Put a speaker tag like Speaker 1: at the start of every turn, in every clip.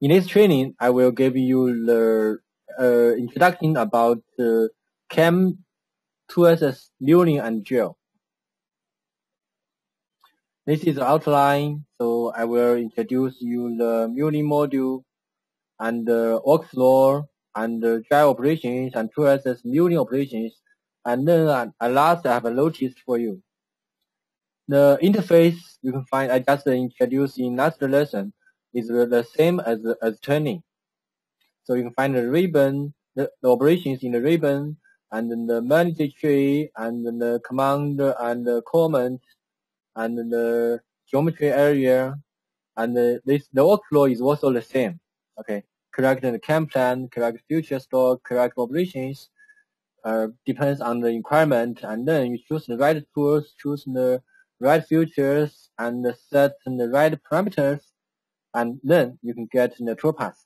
Speaker 1: In this training, I will give you the uh, introduction about the CAM 2-axis Milling and drill. This is the outline, so I will introduce you the Milling module and the workflow and the gel operations and 2-axis Milling operations, and then at last I have a notice for you. The interface you can find I just introduced in last lesson is the same as as turning. So you can find the ribbon, the, the operations in the ribbon, and then the manager tree, and the command and the comment, and the geometry area, and the, this the workflow is also the same. Okay, correct the CAM plan, correct future store, correct operations, uh, depends on the requirement, and then you choose the right tools, choose the right features and set the right parameters, and then you can get the toolpath.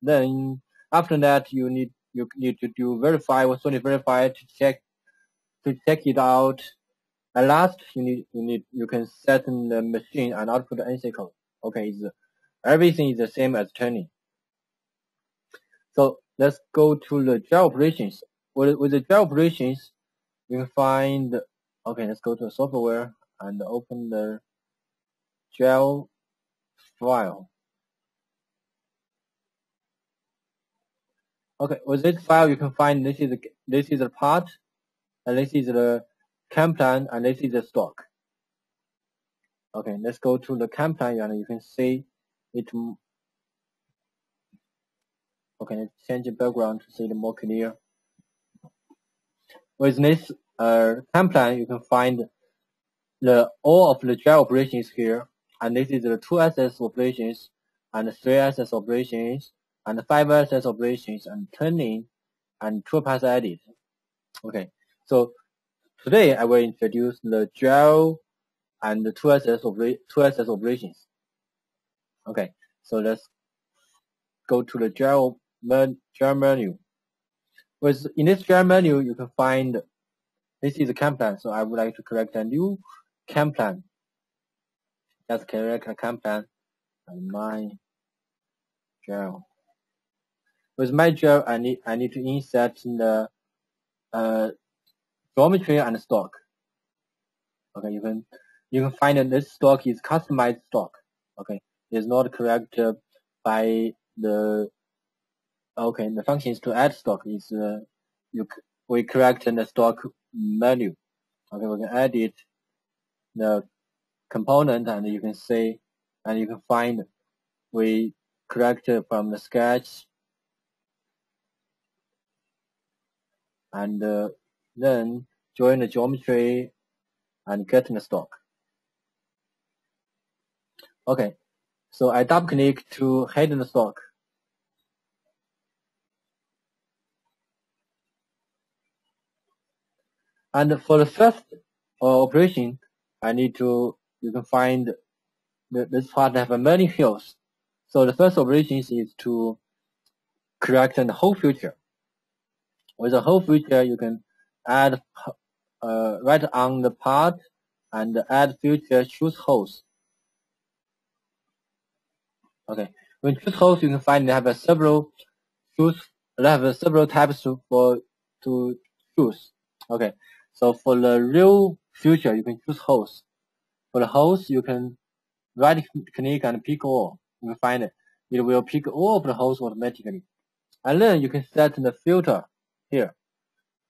Speaker 1: Then after that, you need you need to do verify or solid verify to check to check it out. At last, you need you need you can set in the machine and output the NC code. Okay, it's, everything is the same as turning. So let's go to the gel operations. With, with the gel operations, you can find okay. Let's go to the software and open the gel file. Okay, with this file you can find this is this is the part, and this is the CAM plan, and this is the stock. Okay, let's go to the CAM plan, and you can see it. Okay, let's change the background to see it more clear. With this uh, CAM plan, you can find the all of the gel operations here, and this is the two axis operations and three axis operations and five axis operations and turning and two pass edit. Okay, so today I will introduce the gel and the two axis opera two axis operations. Okay, so let's go to the gel men menu. With in this gel menu, you can find this is the CAM plan. So I would like to correct a new CAM plan. Just correct a CAM plan and my gel. With my gel, I need I need to insert the uh, geometry and stock. Okay, you can you can find that this stock is customized stock. Okay, it's not correct by the okay the functions to add stock is uh, you we correct in the stock menu. Okay, we can add it the component and you can see and you can find we corrected from the sketch and uh, then join the geometry and get the stock. Okay, so I double click to hide the stock. And for the first uh, operation, I need to, you can find this part have many fields. So the first operation is to correct the whole feature. With the whole feature, you can add uh, right on the part and add feature choose host. Okay, when choose host, you can find they have a several choose. They have several types to, for to choose. Okay, so for the real future, you can choose host. For the host, you can right click and pick all. You find it. It will pick all of the hosts automatically. And then you can set the filter here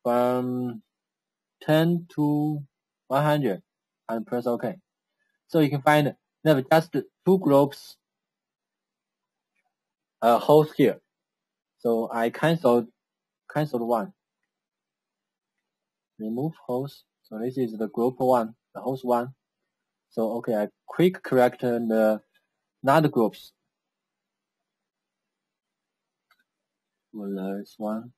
Speaker 1: from 10 to 100 and press OK. So you can find there just two groups uh, hosts here. So I canceled canceled one. Remove host. So this is the group one, the host one. So okay, I quick correct the uh, NAND groups. Well, uh, there's one.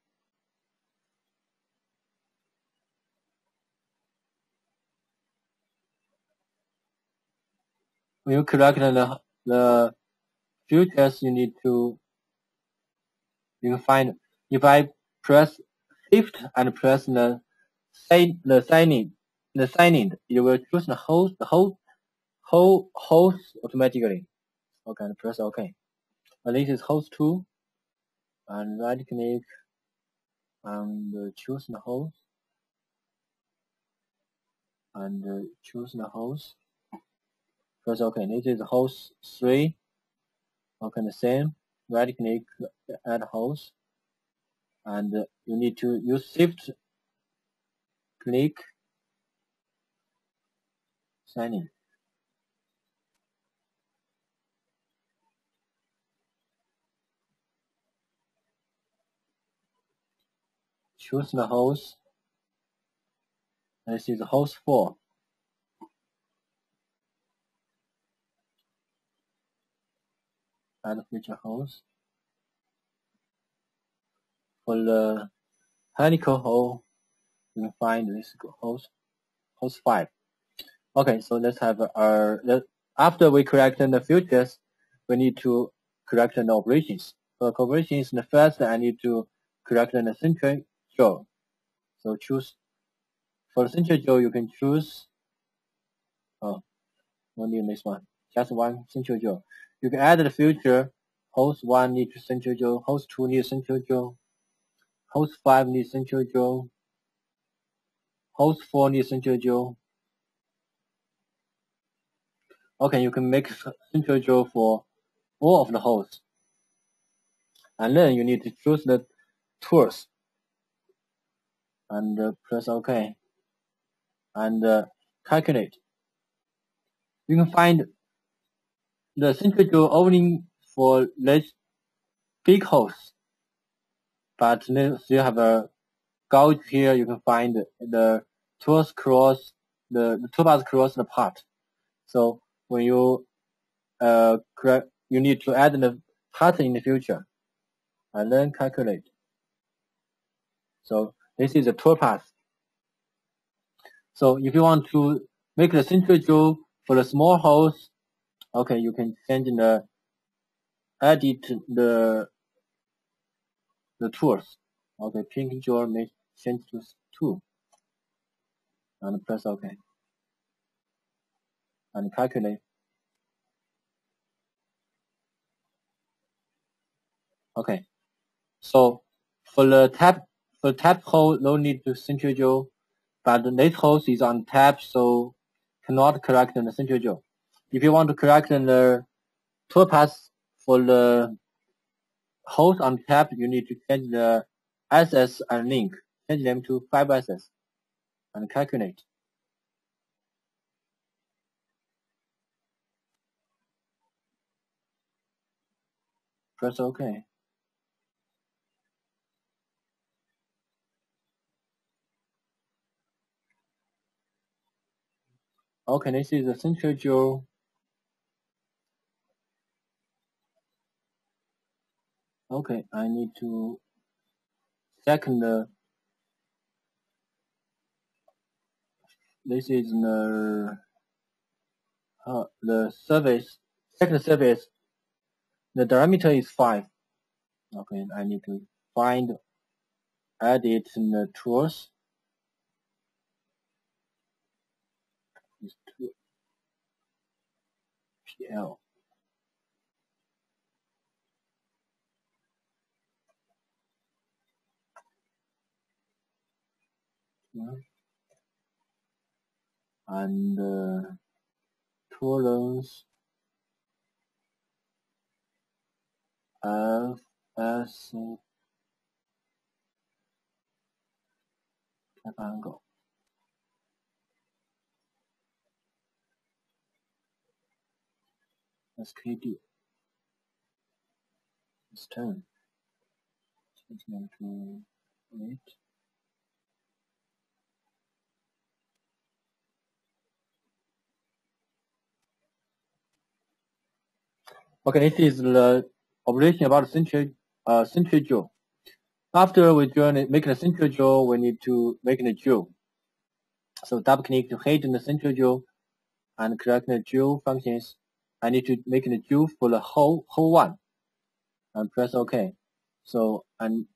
Speaker 1: When you correct the, the features, you need to, you can find, if I press shift and press the, sign, the signing, the signing, you will choose the whole, the whole whole host automatically. Okay, press OK. and this is host 2 and right click and uh, choose the host. And uh, choose the host. First okay this is host 3 okay the same. Right click add host. And uh, you need to use shift click. Sign in choose the host. This is host 4. Add future host. For the helical hole, you can find this host, host 5. Okay, so let's have our, after we correct the futures, we need to correct the operations. For operations, the first I need to correct the central jaw. So choose for central jaw you can choose oh no need this one. Just one central jaw. You can add the future host one need central jaw, host two need central jaw, host five need central jaw, host four need central jaw. Okay, you can make central jaw for all of the hosts. And then you need to choose the tools and uh, press OK and uh, calculate. You can find the centrifugal opening for large big holes, but then you have a gouge here. You can find the tools cross the, the toolbars cross the part. So when you uh you need to add the part in the future and then calculate. So this is a tool path. So if you want to make the central jaw for the small holes, okay, you can change the edit the the tools. Okay, pink jaw may change to two and press OK and calculate. Okay, so for the tap for tap hole, no need to central jaw, but the net hole is on tap, so cannot correct in the central jaw. If you want to correct in the toolpath for the holes on tap, you need to change the axis and link, change them to 5-axis, and calculate. Press OK. Okay, this is the central jaw. Okay, I need to second the this is the uh, the surface second surface the diameter is five. Okay I need to find edit the tools PL. And uh, tolerance of S angle. SKD is 10 change them to 8 Okay, this is the operation about central uh, central jaw. After we join it, make the central jaw, we need to make the jaw. So double click to hit the central jaw and correct the jaw functions I need to make the jaw for the whole whole one and press OK. So and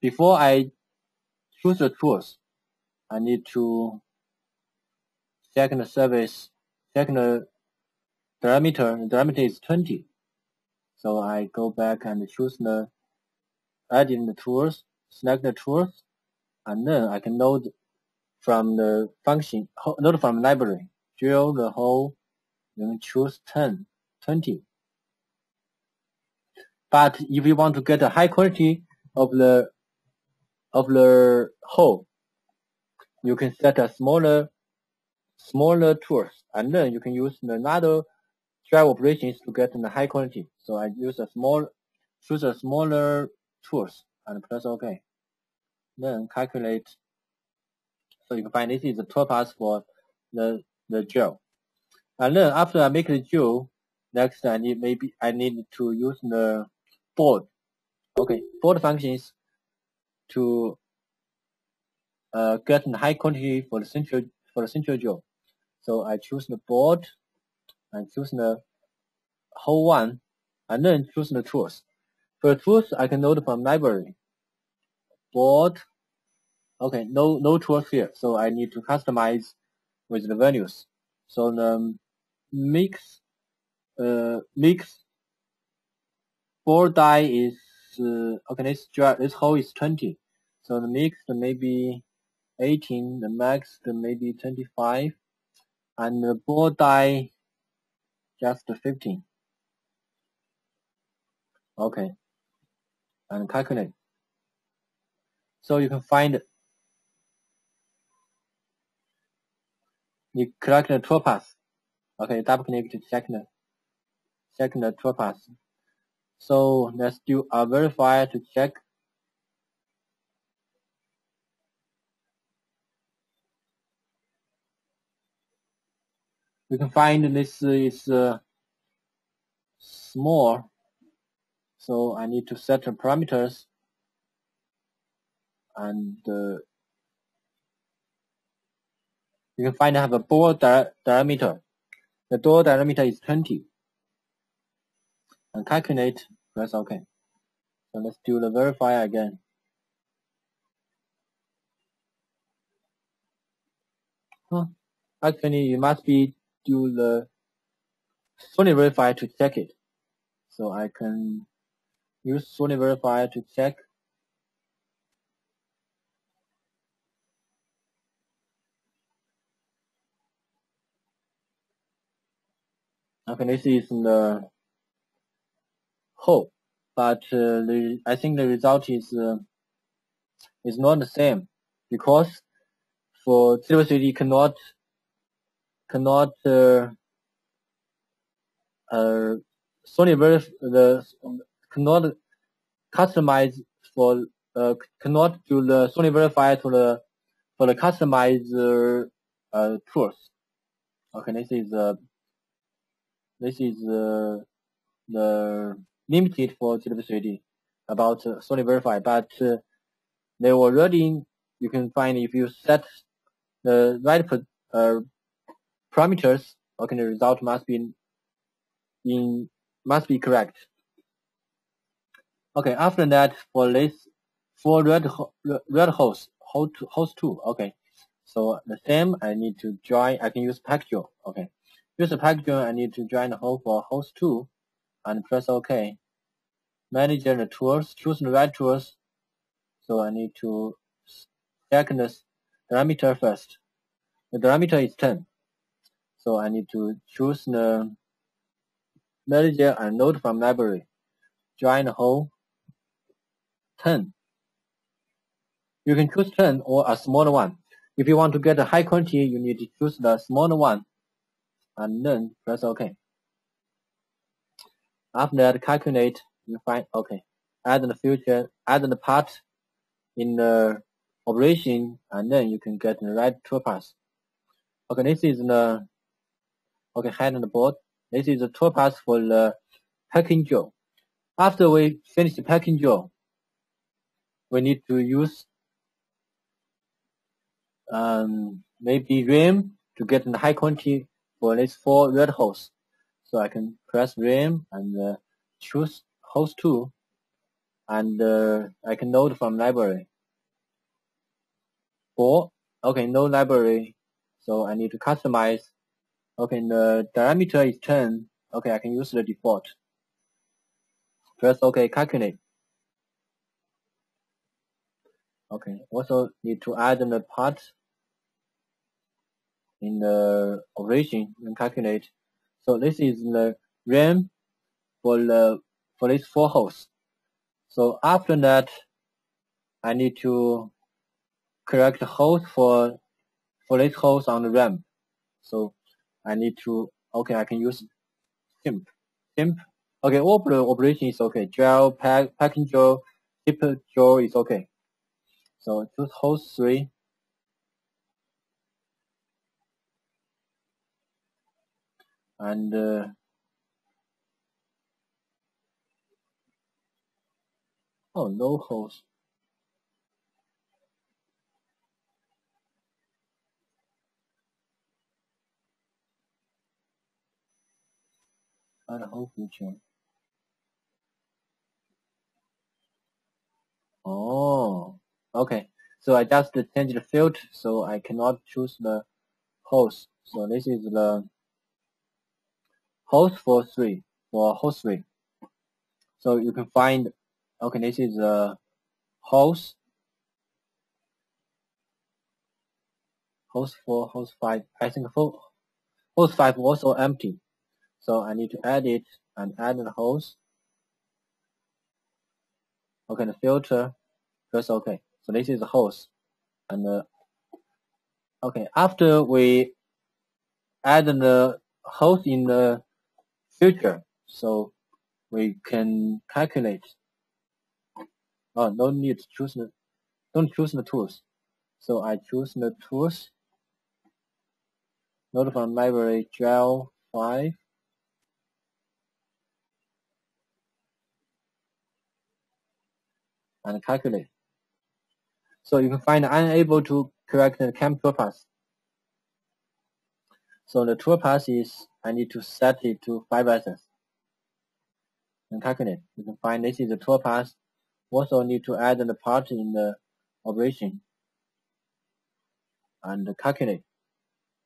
Speaker 1: before I choose the tools, I need to check the surface, check the diameter. The diameter is 20. So I go back and choose the adding the tools, select the tools, and then I can load from the function, load from library, drill the hole, then choose 10, 20. But if you want to get a high quality of the of the hole, you can set a smaller smaller tools, and then you can use another drive operations to get the high quality. So I use a small choose a smaller tools and press OK. Then calculate. So you can find this is the toolpath for the the gel. And then after I make the gel, next I need maybe I need to use the board. Okay, board functions to uh, get the high quantity for the central for the central gel. So I choose the board and choose the whole one and then choose the tools. For tools, I can load from library. Board. Okay, no no tools here, so I need to customize with the values. So the mix uh, mix board die is uh, okay. This this hole is 20, so the mix maybe 18, the max maybe 25, and the board die just 15. Okay, and calculate. So you can find you collect the toolpath. Okay, double click to check the toolpath. So let's do a verifier to check. We can find this is uh, small so I need to set the parameters and uh, you can find I have a bore di diameter. The door diameter is 20. And calculate, press OK. So let's do the verifier again. Huh. Actually, you must be do the solid verifier to check it. So I can Use Solid Verifier to check Okay, this is the whole, but uh, the, I think the result is uh, is not the same because for ZW3D cannot cannot uh, uh, Solid Verif the cannot customize for uh, cannot do the Solid Verifier to the for the customizer uh, tools. Okay, this is uh, this is uh, the limited for ZW3D about uh, Solid Verify, but uh, they already you can find if you set the right uh, parameters. Okay, the result must be in must be correct. Okay, after that, for this, for red, red host, host, host two, okay. So the same, I need to join, I can use package, okay. Use the I need to join the hole for host two and press OK. Manage the tools, choose the right tools. So I need to check the diameter first. The diameter is 10. So I need to choose the manager and node from library. Join the hole 10. You can choose 10 or a smaller one. If you want to get a high quantity, you need to choose the smaller one and then press OK. After that, calculate, you find OK. Add the future, add the part in the operation, and then you can get the right toolpath. Okay, this is the okay on the board. This is the toolpath for the packing gel. After we finish the packing gel, we need to use um, maybe RAM to get the high quantity for these four red holes. So I can press RAM and uh, choose host 2 and uh, I can load from library. Or, okay, no library, so I need to customize. Okay, the diameter is 10. Okay, I can use the default. Press OK, calculate. Okay, also need to add the part in the operation and calculate. So this is the RAM for the for these four hosts. So after that, I need to correct the for for this host on the RAM. So I need to okay, I can use simp simp. Okay, all the operation is okay. Gel, pack, packing gel, zip gel is okay. So choose host three. And uh, oh, no host. Add a whole feature. Oh. Okay, so I just change the field, so I cannot choose the host. So this is the host for three, for host three. So you can find, okay, this is the host, host four, host five. I think host five also empty. So I need to add it and add the host. Okay, the filter, press OK. So this is the host. And uh, okay, after we add the host in the future, so we can calculate. Oh, no need to choose the, don't choose the tools. So I choose the tools. Node from library gel 5. And calculate. So you can find unable to correct the camp toolpath. So the toolpath is I need to set it to 5-axis and calculate. You can find this is the toolpath. Also need to add the part in the operation and calculate.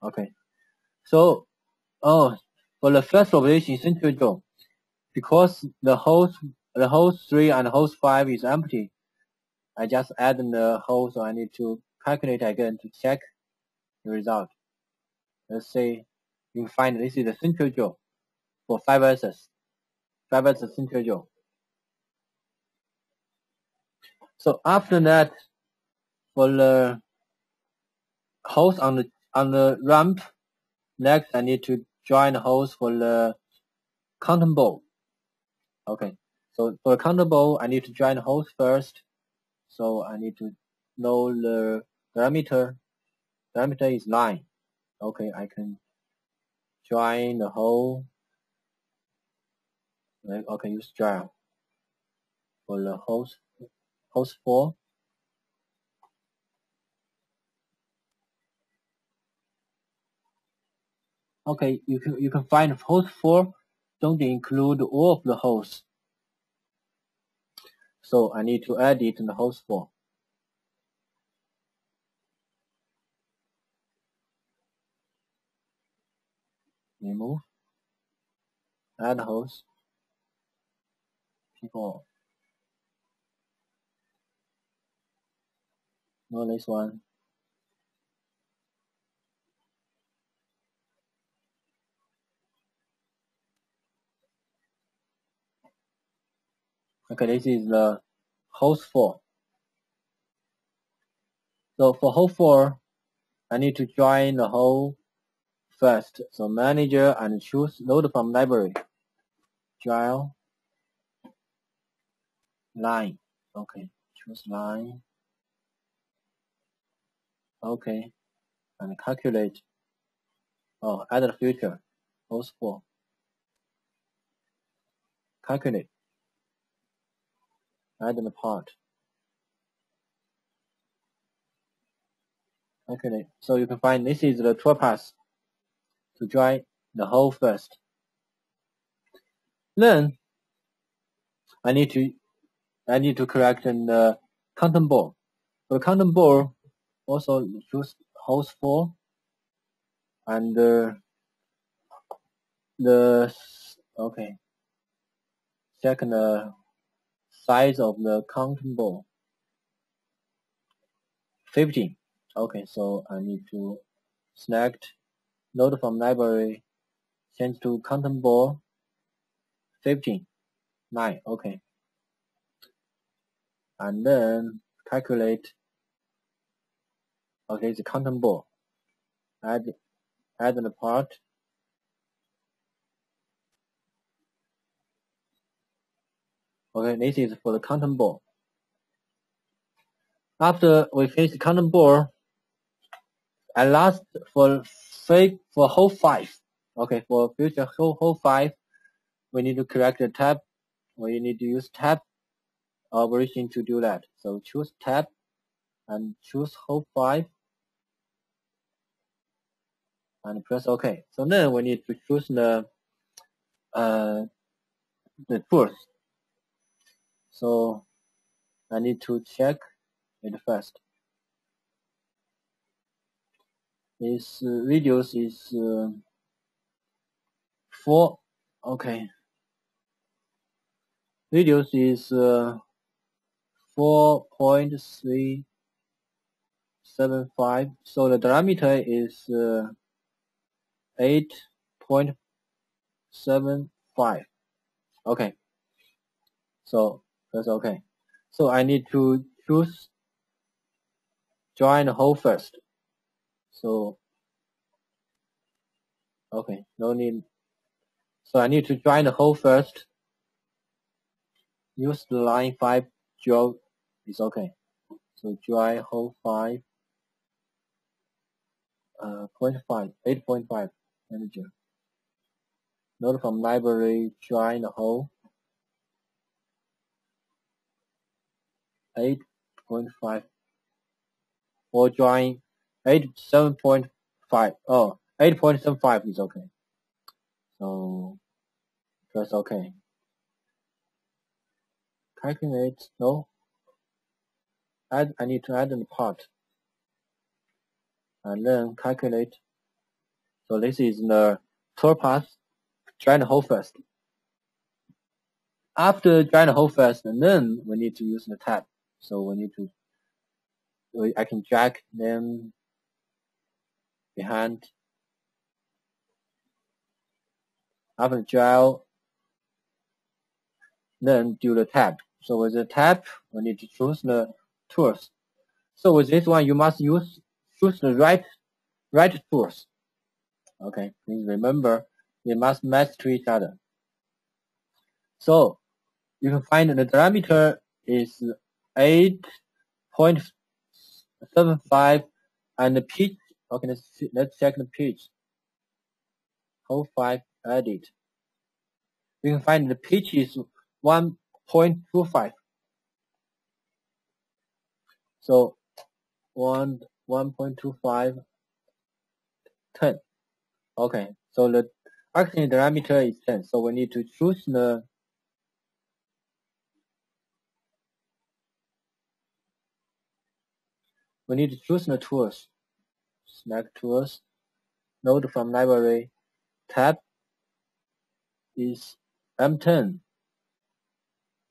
Speaker 1: Okay. So, oh, for the first operation, central job, because the host, the host 3 and host 5 is empty, I just add the hole, so I need to calculate again to check the result. Let's say you find this is the central job for 5-axis. 5-axis central job. So after that, for the host on the on the ramp, next I need to join the host for the counter ball. Okay, so for the counter ball, I need to join the host first so I need to know the parameter. Parameter is line. Okay, I can join the whole. Okay, use gel for the host host four. Okay, you can you can find host four don't include all of the hosts. So I need to add it in the host form. Remove, add host, people. No, this one. Okay, this is the host 4. So for host 4, I need to join the whole first. So manager and choose node from library. Gel line. Okay, choose line. Okay, and calculate. Oh, add the future. Host 4. Calculate add them apart. Okay, so you can find this is the toolpath to join the hole first. Then I need to I need to correct the content ball. The content ball, also choose host for and uh, the okay second uh, size of the counting ball 15 okay so I need to select node from library change to counting ball 15 9 okay. And then calculate okay the counting ball add add the part. Okay, this is for the counting ball. After we finish the counting ball, at last for five for whole five. Okay, for future whole, whole five, we need to correct the tap. We need to use tap operation to do that. So choose tap and choose whole five and press OK. So then we need to choose the uh, the tools so I need to check it first. This uh, videos is uh, four. Okay. Videos is uh, four point three seven five. So the diameter is uh, eight point seven five. Okay. So that's okay. So I need to choose join the hole first. So okay, no need. So I need to join the hole first. Use the line five draw is okay. So join hole five. Uh, 0.5, 8.5 manager. Note from library join the hole. 8.5 or join 8 7.5 oh 8.75 is okay. So press ok calculate no. Add I need to add the part. And then calculate. So this is the toolpath join the hole first after the hole first and then we need to use the tab. So we need to I can drag them behind. After drag then do the tap. so with the tap, we need to choose the tools so with this one you must use choose the right right tools okay please remember they must match to each other. So you can find the diameter is 8.75 and the pitch okay let's let's check the pitch. Hole 5 edit we can find the pitch is 1.25 so 1 1.25 10 okay so the actually diameter is 10 so we need to choose the we need to choose the tools. Select tools, node from library, tap is M10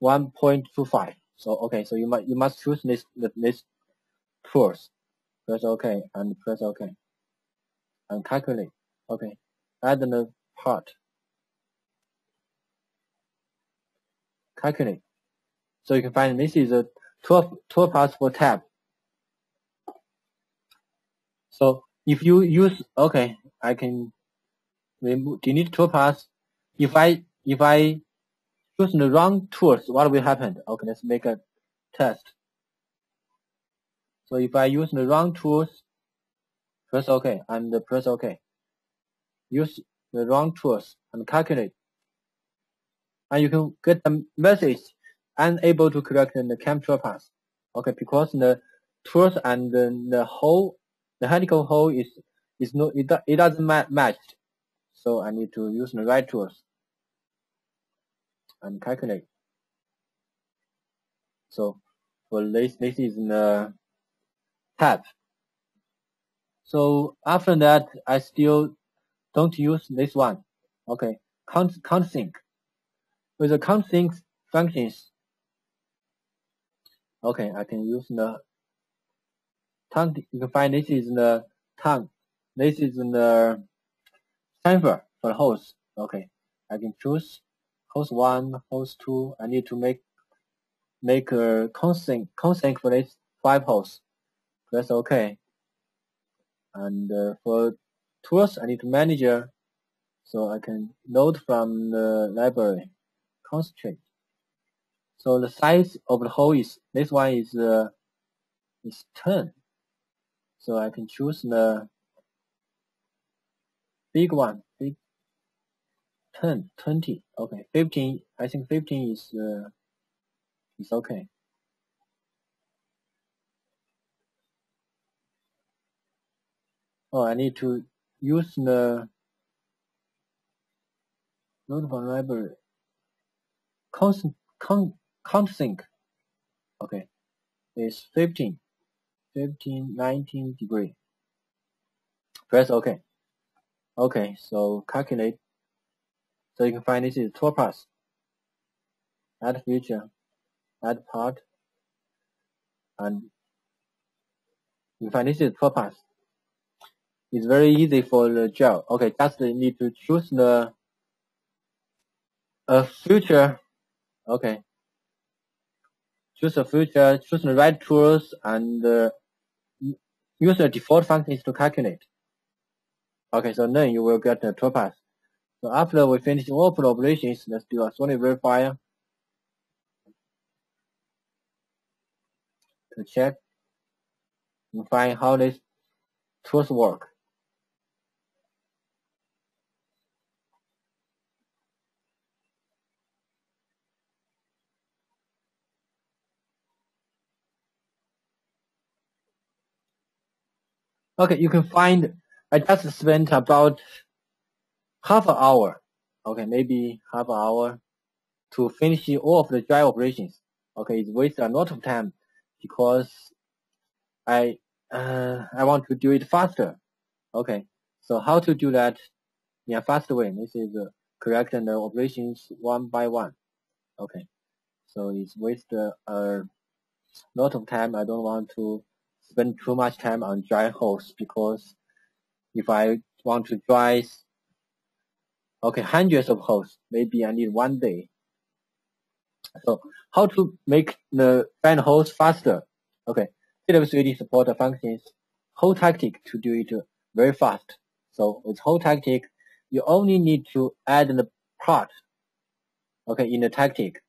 Speaker 1: 1.25. So okay, so you must you must choose this this tools. Press OK and press OK and calculate. Okay, add the part. Calculate. So you can find this is a 12 12 parts for tap. So if you use okay, I can remove delete toolpath. If I if I choose the wrong tools, what will happen? Okay, let's make a test. So if I use the wrong tools, press OK and press OK. Use the wrong tools and calculate. And you can get the message unable to correct the cam toolpath. Okay, because the tools and the, the whole the helical hole is is no it, it doesn't ma match. So I need to use the right tools and calculate. So for this this is the tap. So after that I still don't use this one. Okay count countsink with the countsink functions Okay, I can use the tongue. You can find this is the tongue. This is the transfer for the host. Okay, I can choose host one, host two. I need to make make a constant constant for this five hosts. Press OK. And uh, for tools, I need to manage, so I can load from the library. Concentrate. So the size of the hole is this one is uh, is 10. So I can choose the big one, big 10, 20. Okay, 15. I think 15 is uh, is okay. Oh, I need to use the notebook library. Constant, con, countersink. Okay, it's 15, 15, 19 degree. Press OK. Okay, so calculate. So you can find this is pass. Add feature, add part, and you find this is pass. It's very easy for the gel. Okay, just need to choose the a future. Okay, choose a future, choose the right tools, and uh, use the default functions to calculate. Okay, so then you will get the toolpath. So after we finish all operations, let's do a solid verifier to check and find how these tools work. Okay, you can find, I just spent about half an hour, okay, maybe half an hour to finish all of the dry operations. Okay, it wastes a lot of time because I, uh, I want to do it faster. Okay, so how to do that in a fast way? This is uh, correct the operations one by one. Okay, so it's waste a lot of time. I don't want to spend too much time on dry holes because if I want to dry okay hundreds of holes, maybe I need one day. So how to make the find holes faster? Okay, ZW3D support the functions hole tactic to do it very fast. So with hole tactic, you only need to add the part, okay, in the tactic,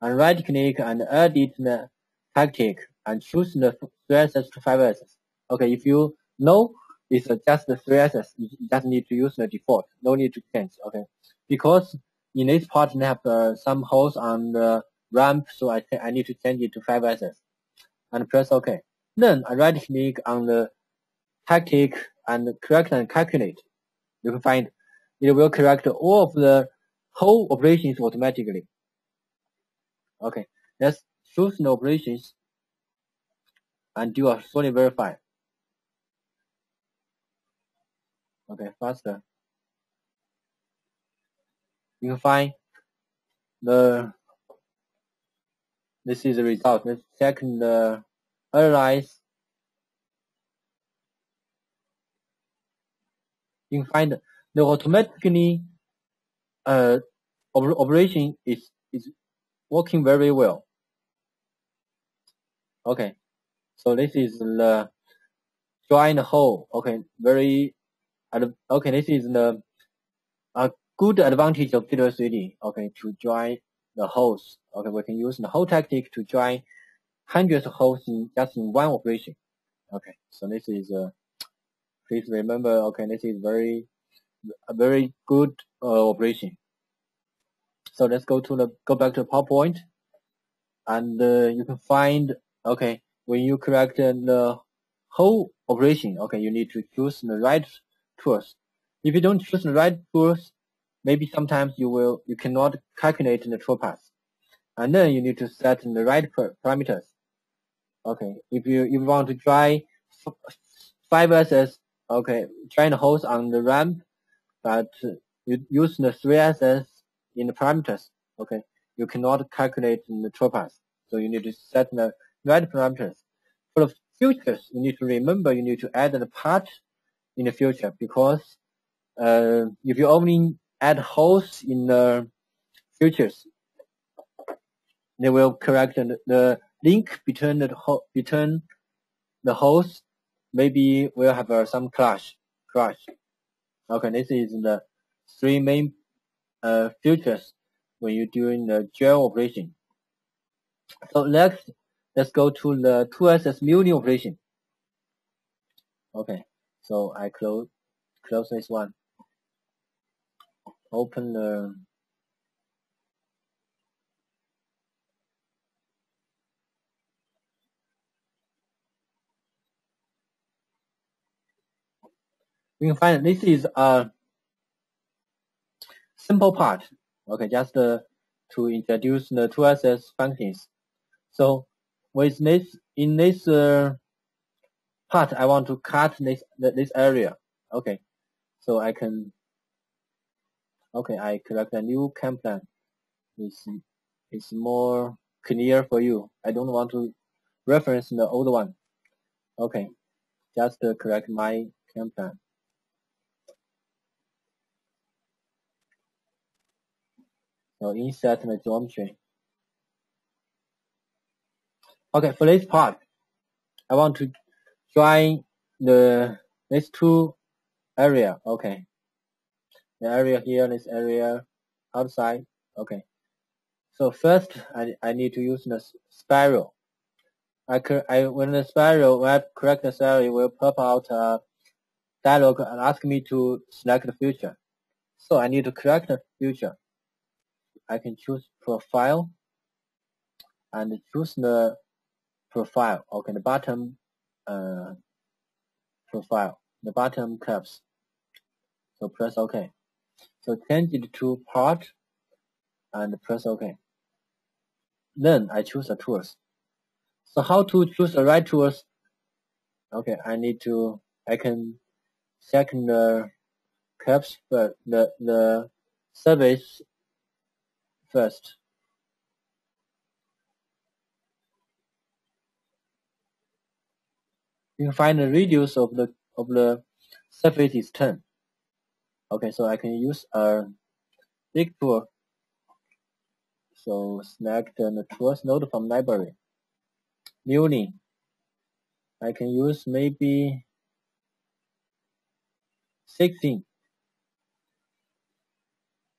Speaker 1: and right click and edit the tactic and choose the three axis to five axis. Okay, if you know it's just the three axis, you just need to use the default. No need to change. Okay, because in this part they have uh, some holes on the ramp, so I I need to change it to five axis, and press OK. Then I right click on the tactic and correct and calculate. You can find it will correct all of the whole operations automatically. Okay, let's choose the operations and do a fully verify. Okay, faster. You can find the this is the result. Let's check the analyze. You can find the automatically uh operation is is working very well. Okay. So this is the join the hole. Okay, very, okay, this is the a good advantage of ZW3D. Okay, to join the holes. Okay, we can use the hole tactic to join hundreds of holes in just in one operation. Okay, so this is uh, please remember. Okay, this is very a very good uh, operation. So let's go to the go back to PowerPoint, and uh, you can find okay when you correct the whole operation, okay, you need to choose the right tools. If you don't choose the right tools, maybe sometimes you will you cannot calculate the toolpath, and then you need to set the right parameters. Okay, if you if you want to try five axis, okay, try the holes on the ramp, but you use the three axis in the parameters. Okay, you cannot calculate the toolpath, so you need to set the write parameters. For the features, you need to remember you need to add the part in the feature because uh, if you only add holes in the features, they will correct the, the link between the between the holes. Maybe will have uh, some clash. Clash. Okay, this is the three main uh, when you're doing the GL operation. So next, let's go to the 2-axis muni operation. Okay, so I close close this one. Open the you can find this is a simple part. Okay, just uh, to introduce the 2-axis functions. So with this, in this uh, part, I want to cut this this area. Okay, so I can. Okay, I create a new CAM plan. It's it's more clear for you. I don't want to reference the old one. Okay, just uh, correct my CAM plan. So insert the geometry. Okay, for this part, I want to join the these two area. Okay, the area here, this area outside. Okay, so first I I need to use the spiral. I I when the spiral when I correct the spiral, it will pop out a dialog and ask me to select the feature. So I need to correct the feature. I can choose profile and choose the profile. Okay, the bottom uh, profile, the bottom curves. So press OK. So change it to part and press OK. Then I choose the tools. So how to choose the right tools? Okay, I need to, I can check the curves, but the, the surface first. You can find the radius of the of the surface is 10. Okay, so I can use a big tool. So select the tools node from library. Muni. I can use maybe 16.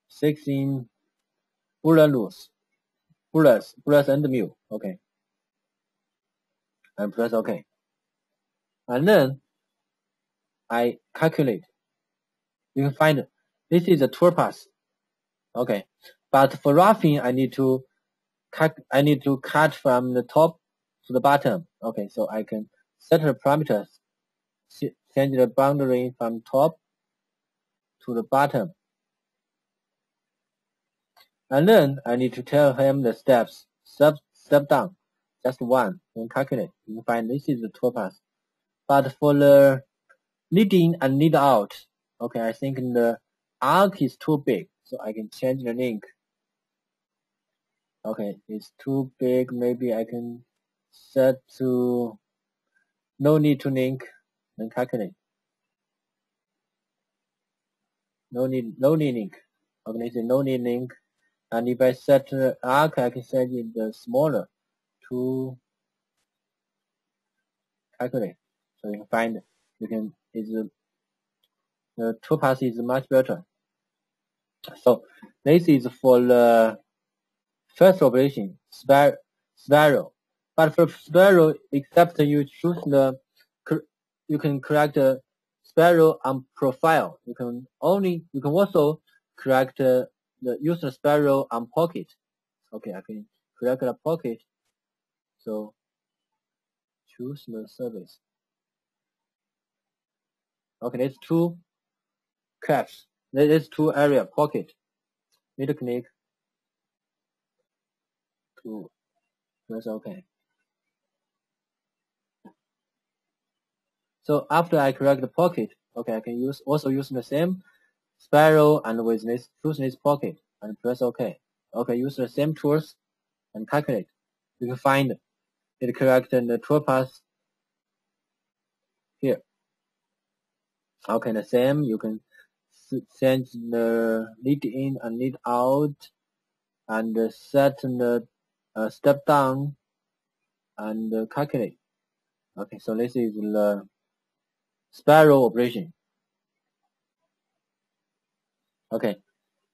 Speaker 1: 16 Bullets, bullets, bullets and mu. Okay. And press OK. And then I calculate. You can find this is a toolpath. Okay. But for roughing, I need to cut, I need to cut from the top to the bottom. Okay. So I can set the parameters, change the boundary from top to the bottom. And then I need to tell him the steps. Step, step down, just one, and calculate. You can find this is the toolpath. But for the leading and lead out, okay, I think the arc is too big, so I can change the link. Okay, it's too big, maybe I can set to no need to link and calculate. No need, no need link. Okay, say no need link and if I set the arc, I can set it the smaller to calculate. So you can find you can is the toolpath is much better. So this is for the first operation spiral. But for spiral, except you choose the you can correct the spiral on profile. You can only you can also correct the user spiral on pocket. Okay, I can correct the pocket. So choose the surface. Okay, there's two caps. There's two area pocket. Need click to press OK. So after I correct the pocket, okay, I can use also use the same spiral and with this choose this pocket and press OK. Okay, use the same tools and calculate. You can find it correct in the tool path here. Okay, the same, you can send the lead in and lead out and set the uh, step down and calculate. Okay, so this is the spiral operation. Okay,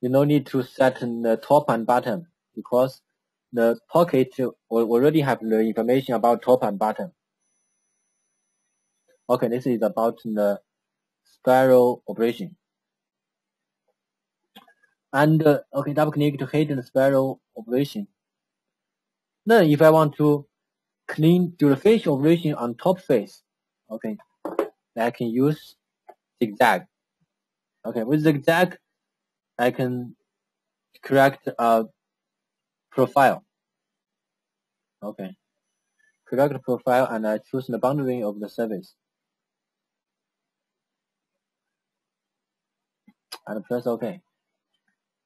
Speaker 1: you no need to set the top and bottom because the pocket already have the information about top and bottom. Okay, this is about the spiral operation. And uh, okay, double click to hit the spiral operation. Then if I want to clean do the face operation on top face, okay, I can use zigzag. Okay, with zigzag, I can correct a profile. Okay, correct profile and I choose the boundary of the surface. And press OK.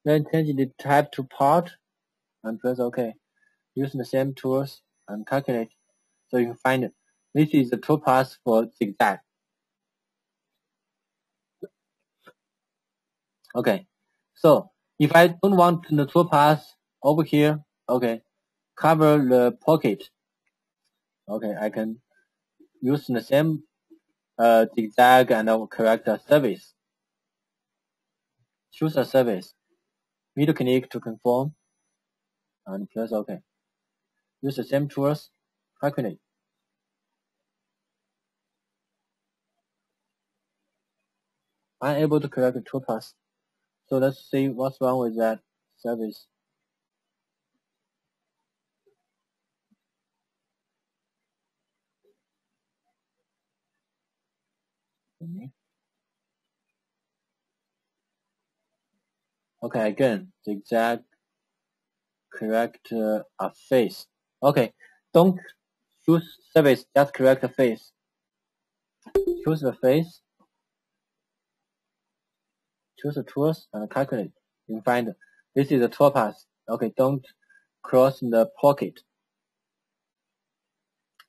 Speaker 1: Then change the type to part and press OK. Use the same tools and calculate so you can find it. This is the toolpath for zigzag. Okay, so if I don't want the toolpath over here, okay, cover the pocket. Okay, I can use the same uh, zigzag and correct the surface. Choose a surface. Middle click to confirm and press OK. Use the same tools, calculate. I'm able to correct the toolpath. So let's see what's wrong with that surface. Okay, again, the exact correct uh, a face. Okay, don't choose surface, just correct the face. Choose the face choose the tools and calculate. You can find this is the toolpath. Okay, don't cross the pocket.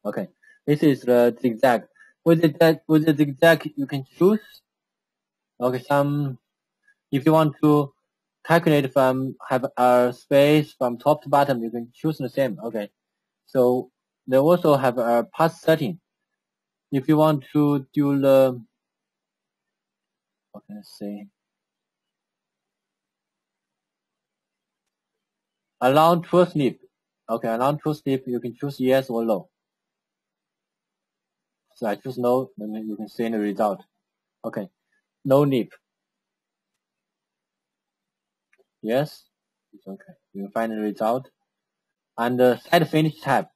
Speaker 1: Okay, this is the zigzag. With the with the zigzag, you can choose. Okay, some if you want to calculate from have a space from top to bottom, you can choose the same. Okay, so they also have a path setting. If you want to do the okay, let's see. Allow true sleep. Okay, allow true sleep, you can choose yes or no. So I choose no, then you can see the result. Okay, no nip. Yes, it's okay. You can find the result. And the side finish tab,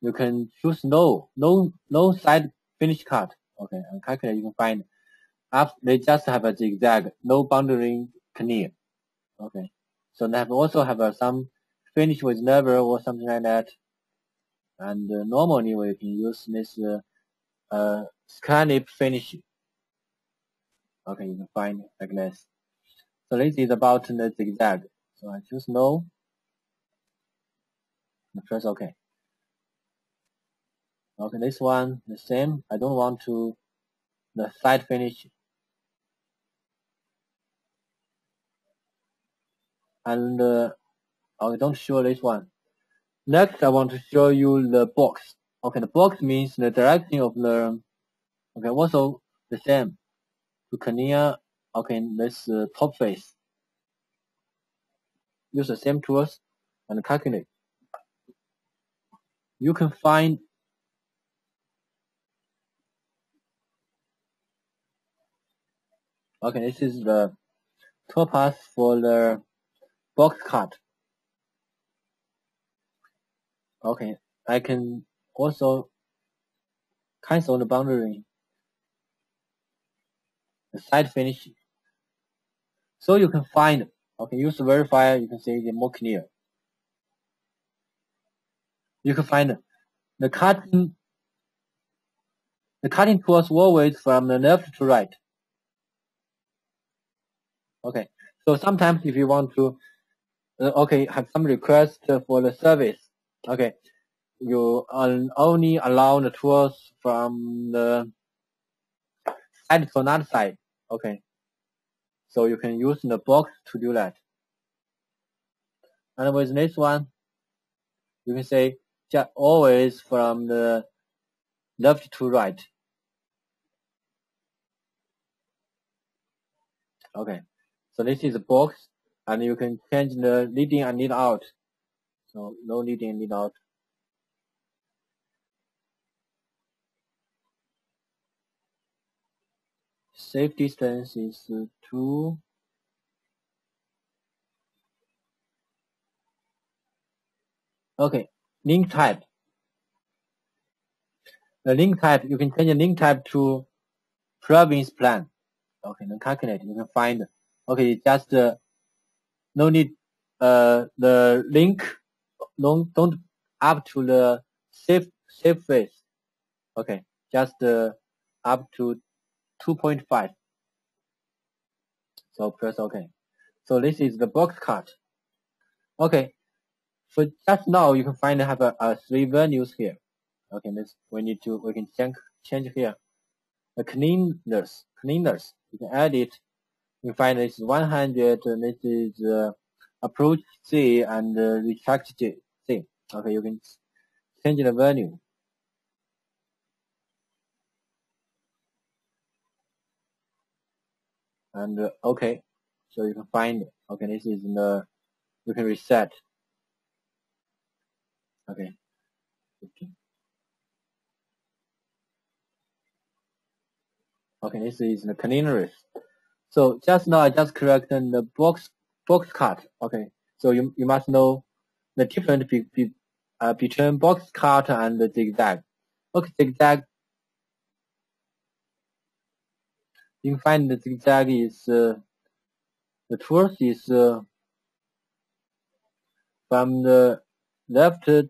Speaker 1: you can choose no, no, no side finish cut. Okay, and calculate you can find. After they just have a zigzag, no boundary clear. Okay. So they have also have uh, some finish with lever or something like that. And uh, normally we can use this uh, uh, finish. Okay, you can find like this. So this is about the zigzag. So I choose no. And press OK. Okay, this one the same. I don't want to the side finish and uh, I don't show this one. Next, I want to show you the box. Okay, the box means the direction of the, okay, also the same. To clear, okay, this uh, top face. Use the same tools and calculate. You can find Okay, this is the toolpath for the box cut. Okay, I can also cancel the boundary, the side finish. So you can find, okay, use the verifier, you can see it more clear. You can find the cutting, the cutting tools always from the left to right. Okay, so sometimes if you want to uh, okay, have some request for the service. Okay, you only allow the tools from the side to another side. Okay. So you can use the box to do that. And with this one, you can say just always from the left to right. Okay. So this is a box and you can change the leading and lead out. So no leading and lead out. Safe distance is two. Okay link type. The link type you can change the link type to province plan. Okay then calculate you can find okay just uh, no need uh the link don't don't up to the safe safe phase okay just uh, up to 2.5. So press OK. So this is the box cut. Okay. For just now, you can find have a, a three values here. Okay, this we need to we can change change here. The clearance clearance you can add it. You find this 100. and This is uh, approach C and uh, retract C. Okay, you can change the value. And uh, okay. So you can find it. Okay this is in the you can reset. Okay. Okay this is the clearance so just now I just corrected the box box cut. Okay so you you must know the difference be, be, uh, between box cut and the zigzag. Okay zigzag you can find the zigzag is uh, the truth is uh, from the left to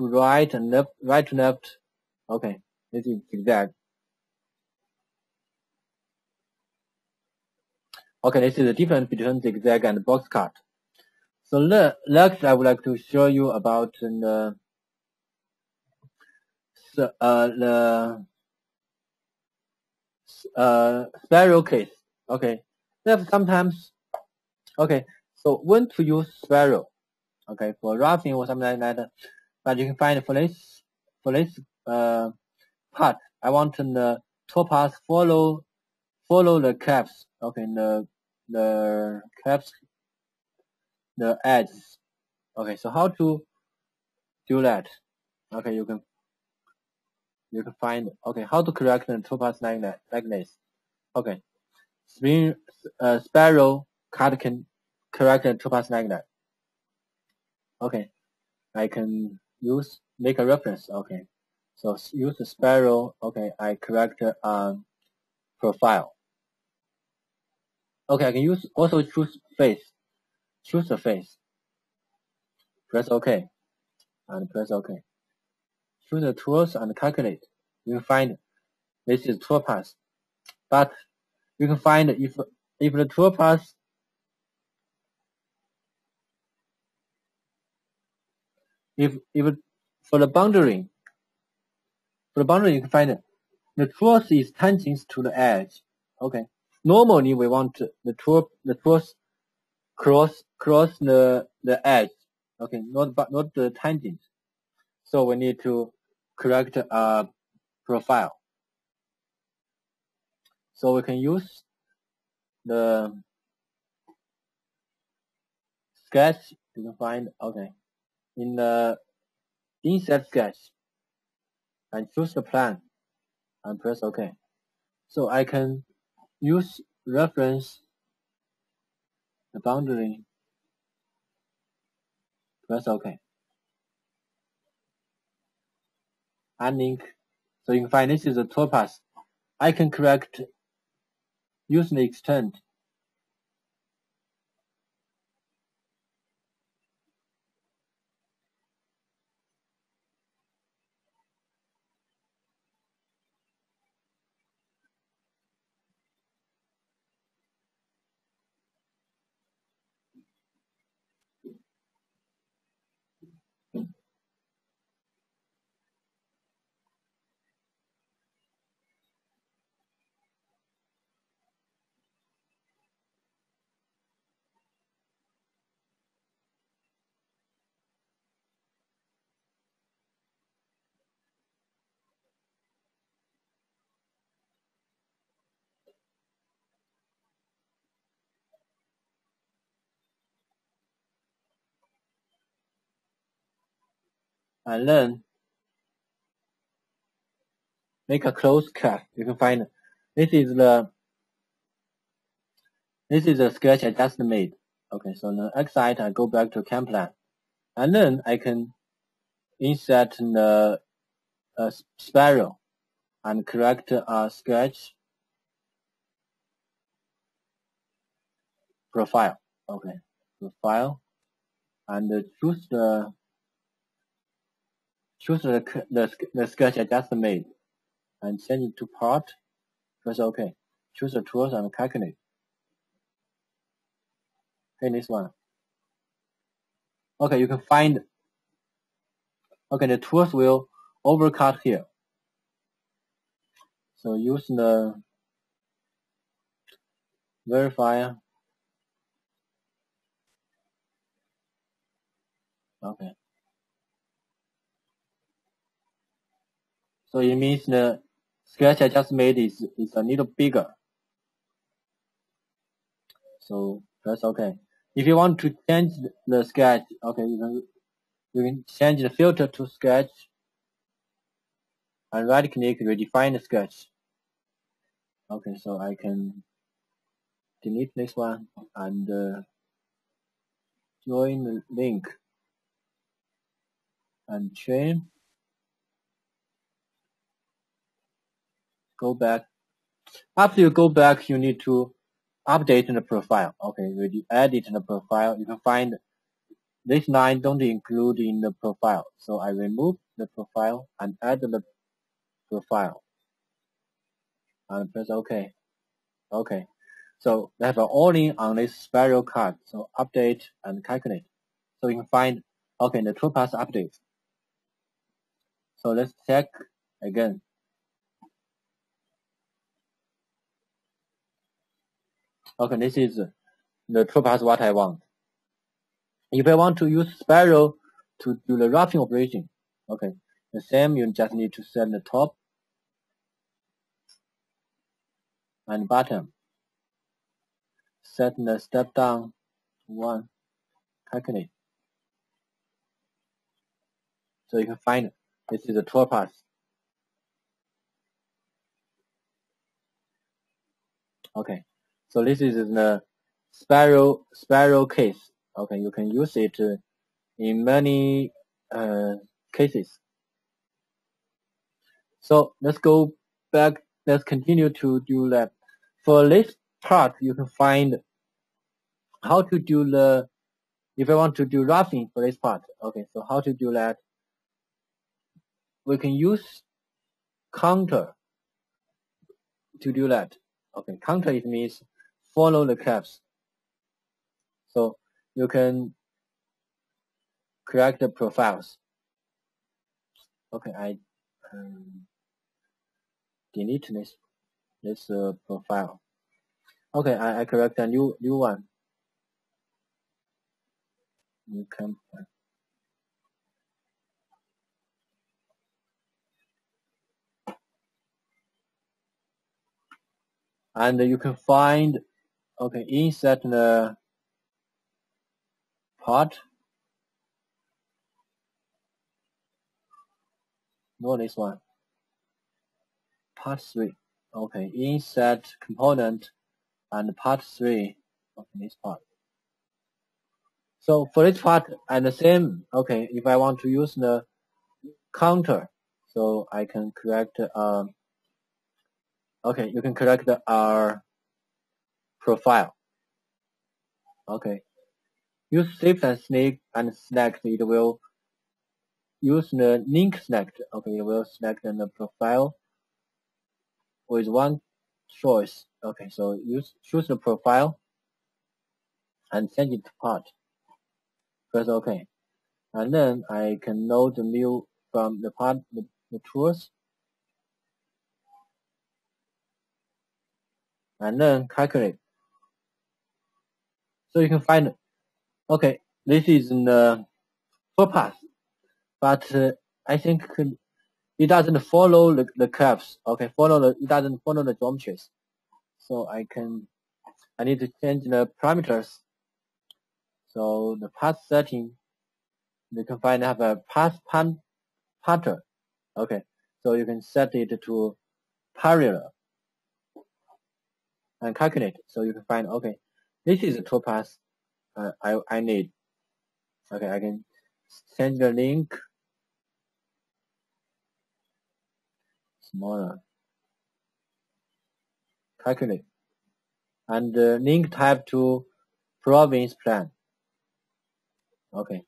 Speaker 1: right and left right to left. Okay, this is zigzag. Okay, this is the difference between zigzag and box cut. So next, I would like to show you about the uh, the uh, spiral case. Okay, have sometimes. Okay, so when to use spiral? Okay, for roughing or something like that. But you can find for this for this uh part, I want the toolpath follow follow the caps. Okay, the the caps the edges. Okay, so how to do that? Okay, you can you can find okay how to correct the toolpath like this okay. Spring uh, spiral cut can correct the toolpath that okay. I can use make a reference. Okay. So use the spiral. Okay. I correct um profile. Okay. I can use also choose face. Choose the face. Press OK and press OK Choose the tools and calculate. You find this is tool path. But you can find if if the toolpath if if for the boundary for the boundary you can find. The tools is tangent to the edge. Okay. Normally we want the tool the tools cross cross the the edge. Okay, not but not the tangent. So we need to correct a profile. So we can use the sketch. You can find okay in the insert sketch and choose the plan and press OK. So I can use reference the boundary. Press OK. Link, So you can find this is a toolpath. I can correct using the extent. And then make a close cut. You can find this is the this is the sketch I just made. Okay, so now exit I go back to CAM plan, and then I can insert the uh, spiral and correct a sketch profile. Okay, profile and choose the choose the the, the sketch I just made and change it to part. Press OK. Choose the tools and calculate. Okay, this one. Okay, you can find. Okay, the tools will overcut here. So use the verifier. Okay. So it means the sketch I just made is, is a little bigger. So that's okay. If you want to change the sketch, okay, you can, you can change the filter to sketch and right click redefine the sketch. Okay, so I can delete this one and uh, join the link and chain go back. After you go back you need to update the profile. Okay when you edit the profile you can find this line don't include in the profile. So I remove the profile and add the profile. And press OK. Okay so they have all in on this spiral card. So update and calculate. So you can find okay the toolpath update. So let's check again. Okay, this is the toolpath what I want. If I want to use spiral to do the wrapping operation, okay, the same you just need to set the top and bottom. Set the step down one, calculate. So you can find this is a toolpath. Okay, so this is the spiral spiral case. Okay, you can use it in many uh, cases. So let's go back. Let's continue to do that. For this part, you can find how to do the. If I want to do roughing for this part, okay. So how to do that? we can use contour to do that. Okay, contour it means follow the caps. So you can correct the profiles. Okay, I um, delete this this uh, profile. Okay, I, I correct a new new one. You can. and you can find okay inside the part no this one. Part 3 okay insert component and part 3 of this part. So for this part and the same okay if I want to use the contour so I can correct um, Okay, you can correct our profile. Okay. Use shift and snake and select it will use the link select. Okay, it will select the profile with one choice. Okay, so use choose the profile and change it to part. Press OK. And then I can load the new from the part the, the tools and then calculate. So you can find, okay, this is in the toolpath, but uh, I think it doesn't follow the, the curves. Okay, follow the it doesn't follow the geometries. So I can I need to change the parameters. So the path setting, you can find have a path pan pattern. Okay, so you can set it to parallel and calculate. So you can find, okay, this is the toolpath uh, I, I need. Okay, I can send the link smaller. Calculate. And the link type to province plan. Okay,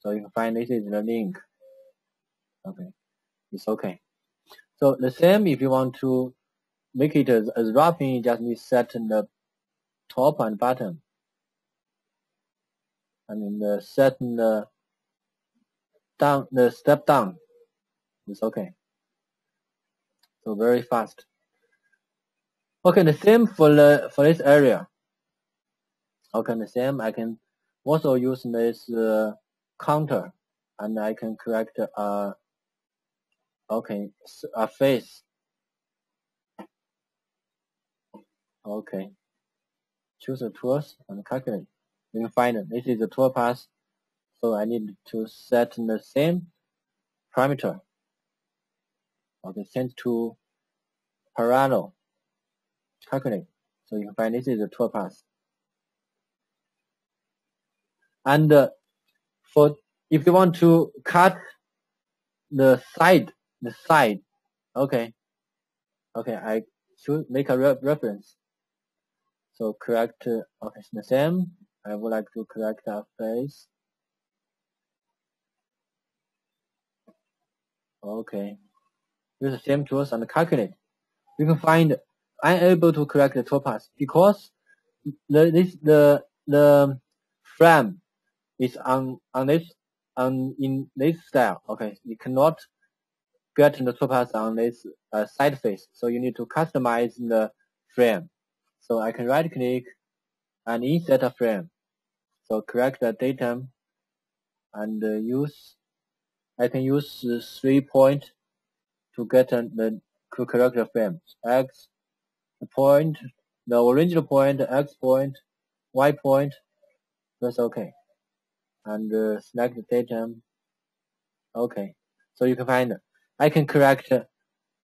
Speaker 1: so you can find this is the link. Okay, it's okay. So the same if you want to make it as, as roughing, you just need set the top and bottom. And set the down the step down. It's okay. So very fast. Okay, the same for the for this area. Okay, the same I can also use this uh, contour and I can correct uh okay a face Okay. Choose the tools and calculate. You can find. This is the tool path. So I need to set the same parameter. Okay, send to parallel. Calculate. So you can find this is the tool path. And uh, for if you want to cut the side, the side, okay, okay, I should make a re reference. So correct, okay, it's the same. I would like to correct our face. Okay. Use the same tools and calculate. You can find I'm able to correct the toolpath because the this the the frame is on on this on in this style. Okay, you cannot get the toolpath on this uh, side face, so you need to customize the frame. So I can right click and insert a frame. So correct the datum and uh, use, I can use the three point to get the to correct the frame. X the point, the original point, X point, Y point, that's okay. And uh, select the datum. Okay. So you can find I can correct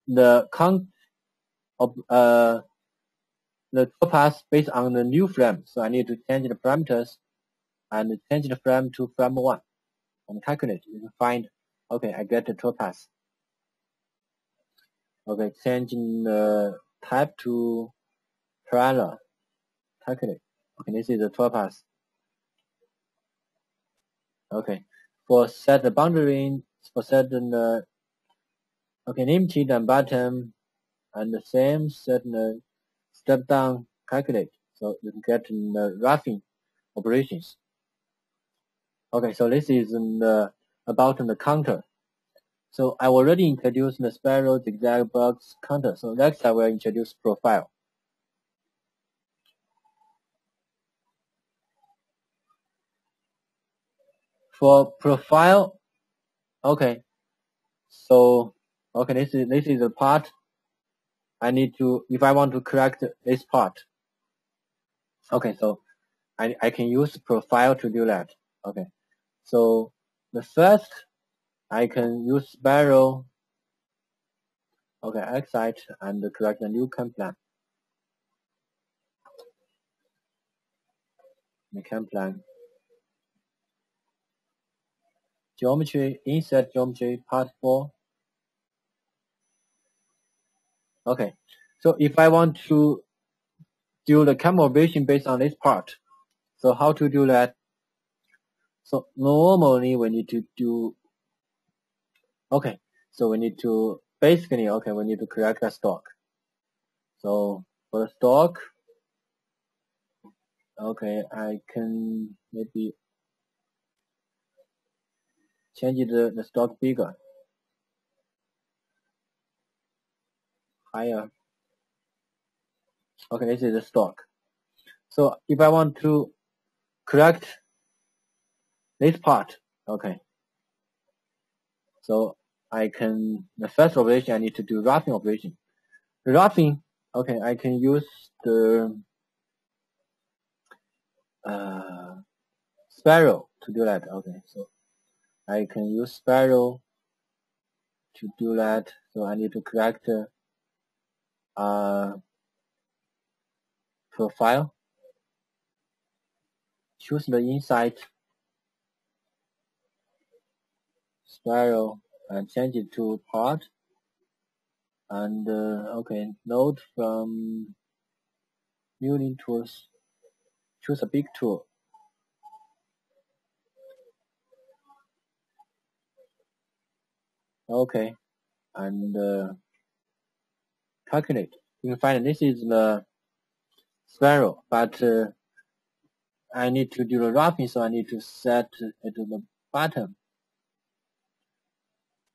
Speaker 1: the count of uh the toolpath based on the new frame. So I need to change the parameters and change the frame to frame one and calculate. You can find, okay, I get the toolpath. Okay, changing the type to parallel. Calculate. Okay, this is the toolpath. Okay, for set the boundary, for set the okay, name sheet and bottom, and the same set the step down calculate. So you can get the roughing operations. Okay, so this is about the contour. So I already introduced the spiral zigzag box counter. So next I will introduce profile. For profile, okay. So okay, this is this is the part I need to, if I want to correct this part. Okay, so I, I can use profile to do that. Okay, so the first, I can use spiral, okay, excite and correct the new CAM plan. The CAM plan. Geometry, insert geometry, part 4. Okay, so if I want to do the vision based on this part, so how to do that? So normally we need to do, okay, so we need to basically, okay, we need to correct the stock. So for the stock, okay, I can maybe change the, the stock bigger. Higher. Okay, this is the stock. So if I want to correct this part, okay. So I can, the first operation I need to do roughing operation. The roughing, okay, I can use the uh, spiral to do that. Okay, so I can use spiral to do that, so I need to correct uh, profile. Choose the inside spiral and change it to part. And uh, okay, node from Mulin tools. Choose a big tool. Okay, and uh, calculate. You can find this is the spiral, but uh, I need to do the roughing, so I need to set it to the bottom.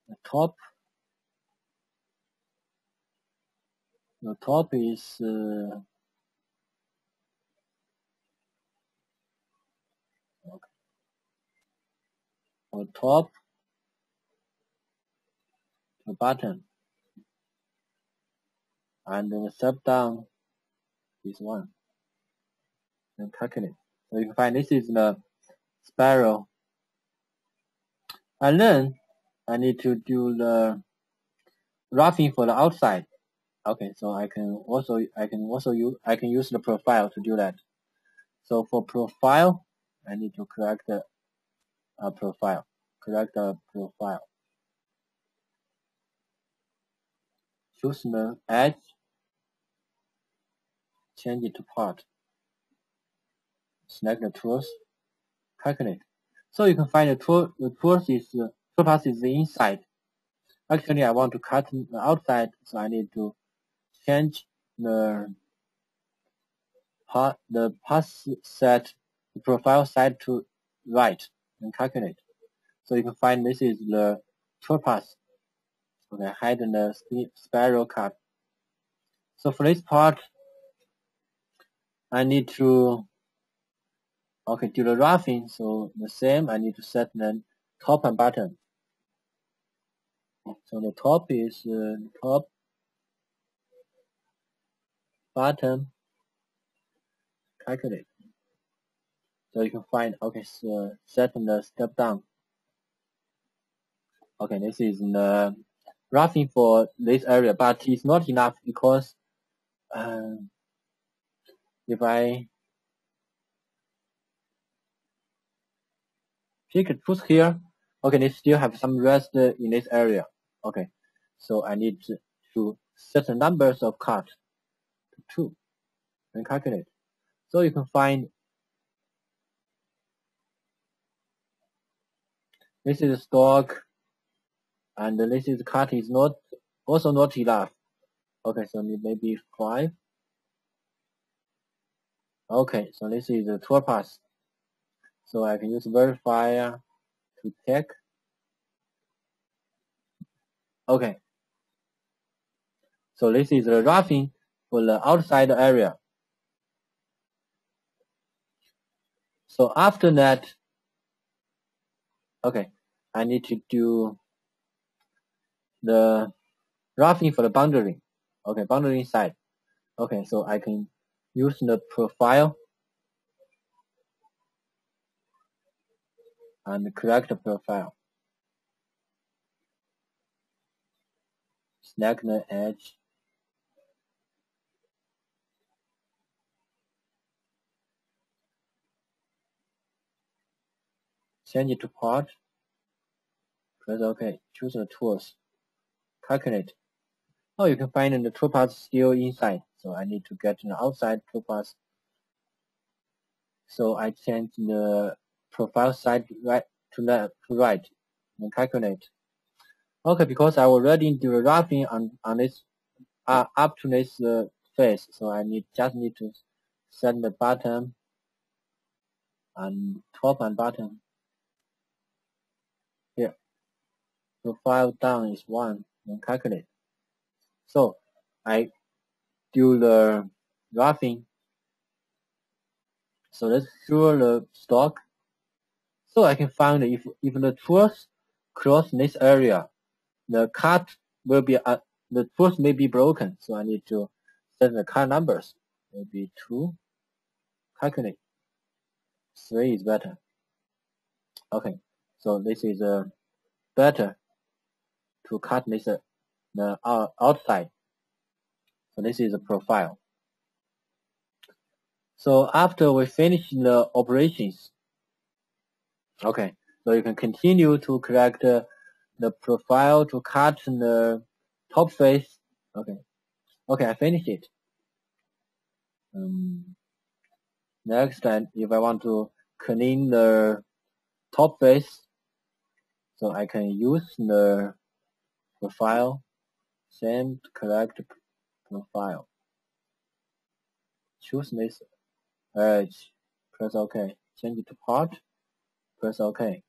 Speaker 1: The top. The top is uh, okay. The top the button and the sub down is one and calculate. So you can find this is the spiral. And then I need to do the roughing for the outside. Okay, so I can also I can also use I can use the profile to do that. So for profile, I need to correct the uh, profile. Correct the profile. Choose the edge. Change it to part. Select the tools. Calculate. So you can find the tool. The tools is the tool path is the inside. Actually, I want to cut the outside, so I need to change the part the path set the profile side to right and calculate. So you can find this is the tool path. Okay, hide the spiral cut. So for this part, I need to okay do the roughing. So the same, I need to set the top and bottom. So the top is uh, top, bottom, calculate. So you can find okay, so set the step down. Okay, this is the roughing for this area, but it's not enough because um, if I pick a tooth here, okay, they still have some rest in this area. Okay, so I need to, set the numbers of cut to two and calculate. So you can find this is stock and this is cut is not also not enough. Okay, so maybe five. Okay, so this is the tool path. So I can use verifier to check. Okay. So this is the roughing for the outside area. So after that, okay, I need to do the roughing for the boundary. Okay, boundary side. Okay, so I can use the profile and correct the profile. Select the edge. Change it to part. Press OK. Choose the tools calculate. Oh, you can find the toolpath still inside. So I need to get an outside toolpath. So I change the profile side right to left to right and calculate. Okay, because I already roughing on on this uh, up to this uh, face, so I need just need to set the bottom and top and bottom. Here, profile down is one and calculate. So I do the roughing. So let's draw the stock. So I can find if if the tools cross this area, the cut will be uh, the tools may be broken. So I need to set the cut numbers. Maybe two. Calculate. Three is better. Okay. So this is uh, better to cut this uh, the outside. So this is the profile. So after we finish the operations, okay, so you can continue to collect uh, the profile to cut the top face. Okay, okay, I finished it. Um, next, time, if I want to clean the top face, so I can use the profile, same collect profile. Choose this edge, press OK. Change it to part, press OK.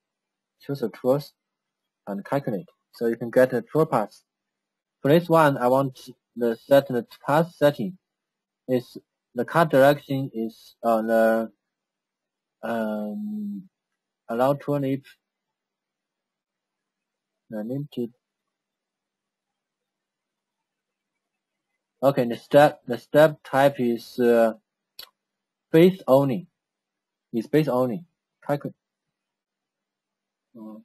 Speaker 1: Choose a truth and calculate. So you can get a toolpath. For this one, I want the set the path setting is the cut direction is on the um, allow turnip limited. Okay, the step the step type is uh, base only. Is base only. Calculate. Uh,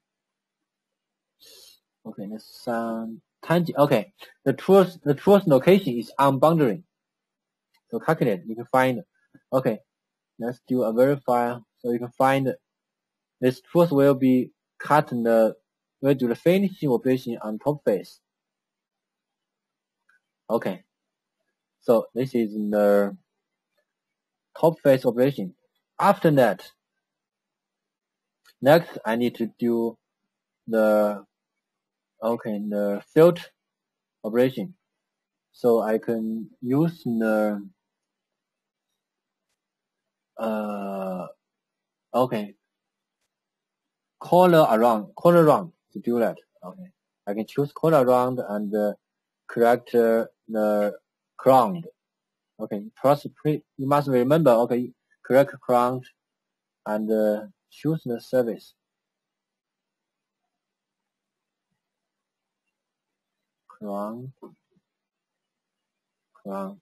Speaker 1: okay, the some tangent. Okay, the truth the truth location is on boundary. So calculate, you can find, okay, let's do a verify. So you can find this truth will be cut in the, will do the finishing operation on top face. Okay. So this is the top face operation. After that, next I need to do the, okay, the filter operation. So I can use the uh, okay. Corner round, corner round to do that. Okay. I can choose corner round and uh, correct uh, the ground. Okay. First, you must remember, okay, correct ground and uh, choose the surface. Ground, ground.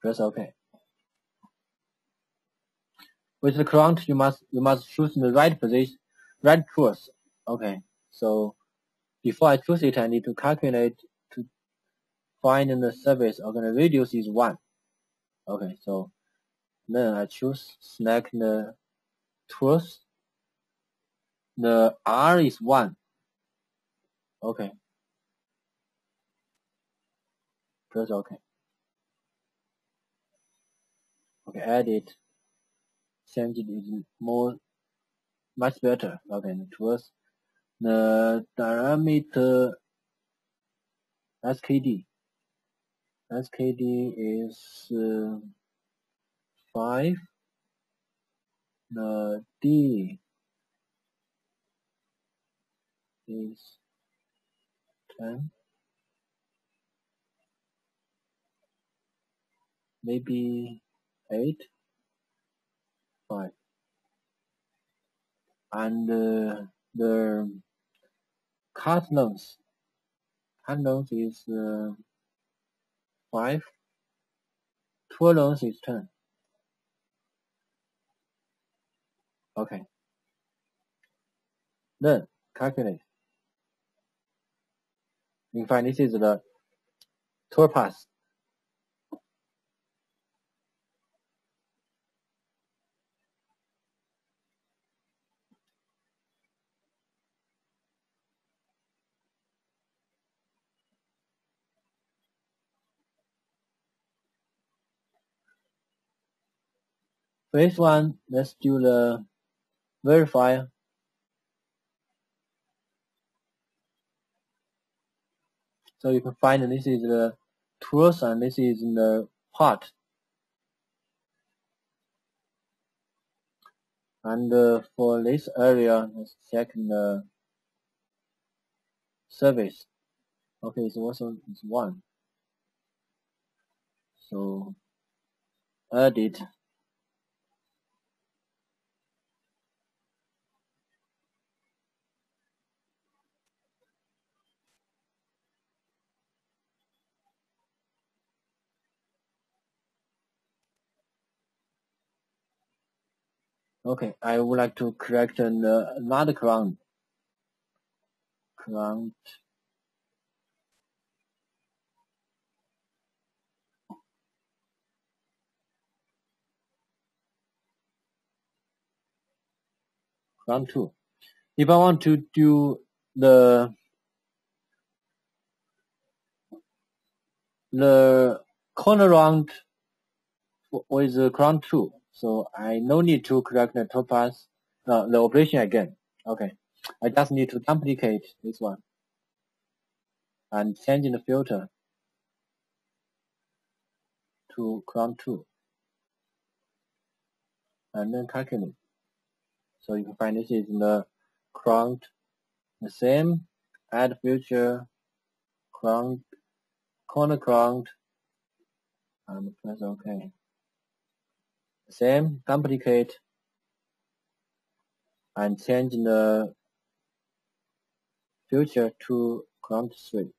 Speaker 1: Press OK. With the current, you must you must choose the right position, right course. Okay. So before I choose it, I need to calculate to find the surface. Okay, the radius is one. Okay, so then I choose select the truth. The R is one. Okay. Press OK. Okay, edit. Change it is more much better. Okay, towards the diameter SKD. SKD is uh, 5. The D is 10. Maybe eight, five, and uh, the cut length is uh, five, tool length is ten. Okay. Then calculate. In fact, this is the toolpath. First one, let's do the verifier. So you can find this is the tools and this is in the part. And uh, for this area, let's check the surface. Okay, it's also it's one. So edit Okay, I would like to correct an, uh, another current. Current. Current 2. If I want to do the the corner round with the current 2, so I no need to correct the topaz, uh, the operation again. Okay, I just need to duplicate this one and change the filter to Chrome 2 and then calculate. So you can find this is the Chrome, the same, add filter, Chrome, corner Chrome, and press OK same duplicate and change the feature to count 3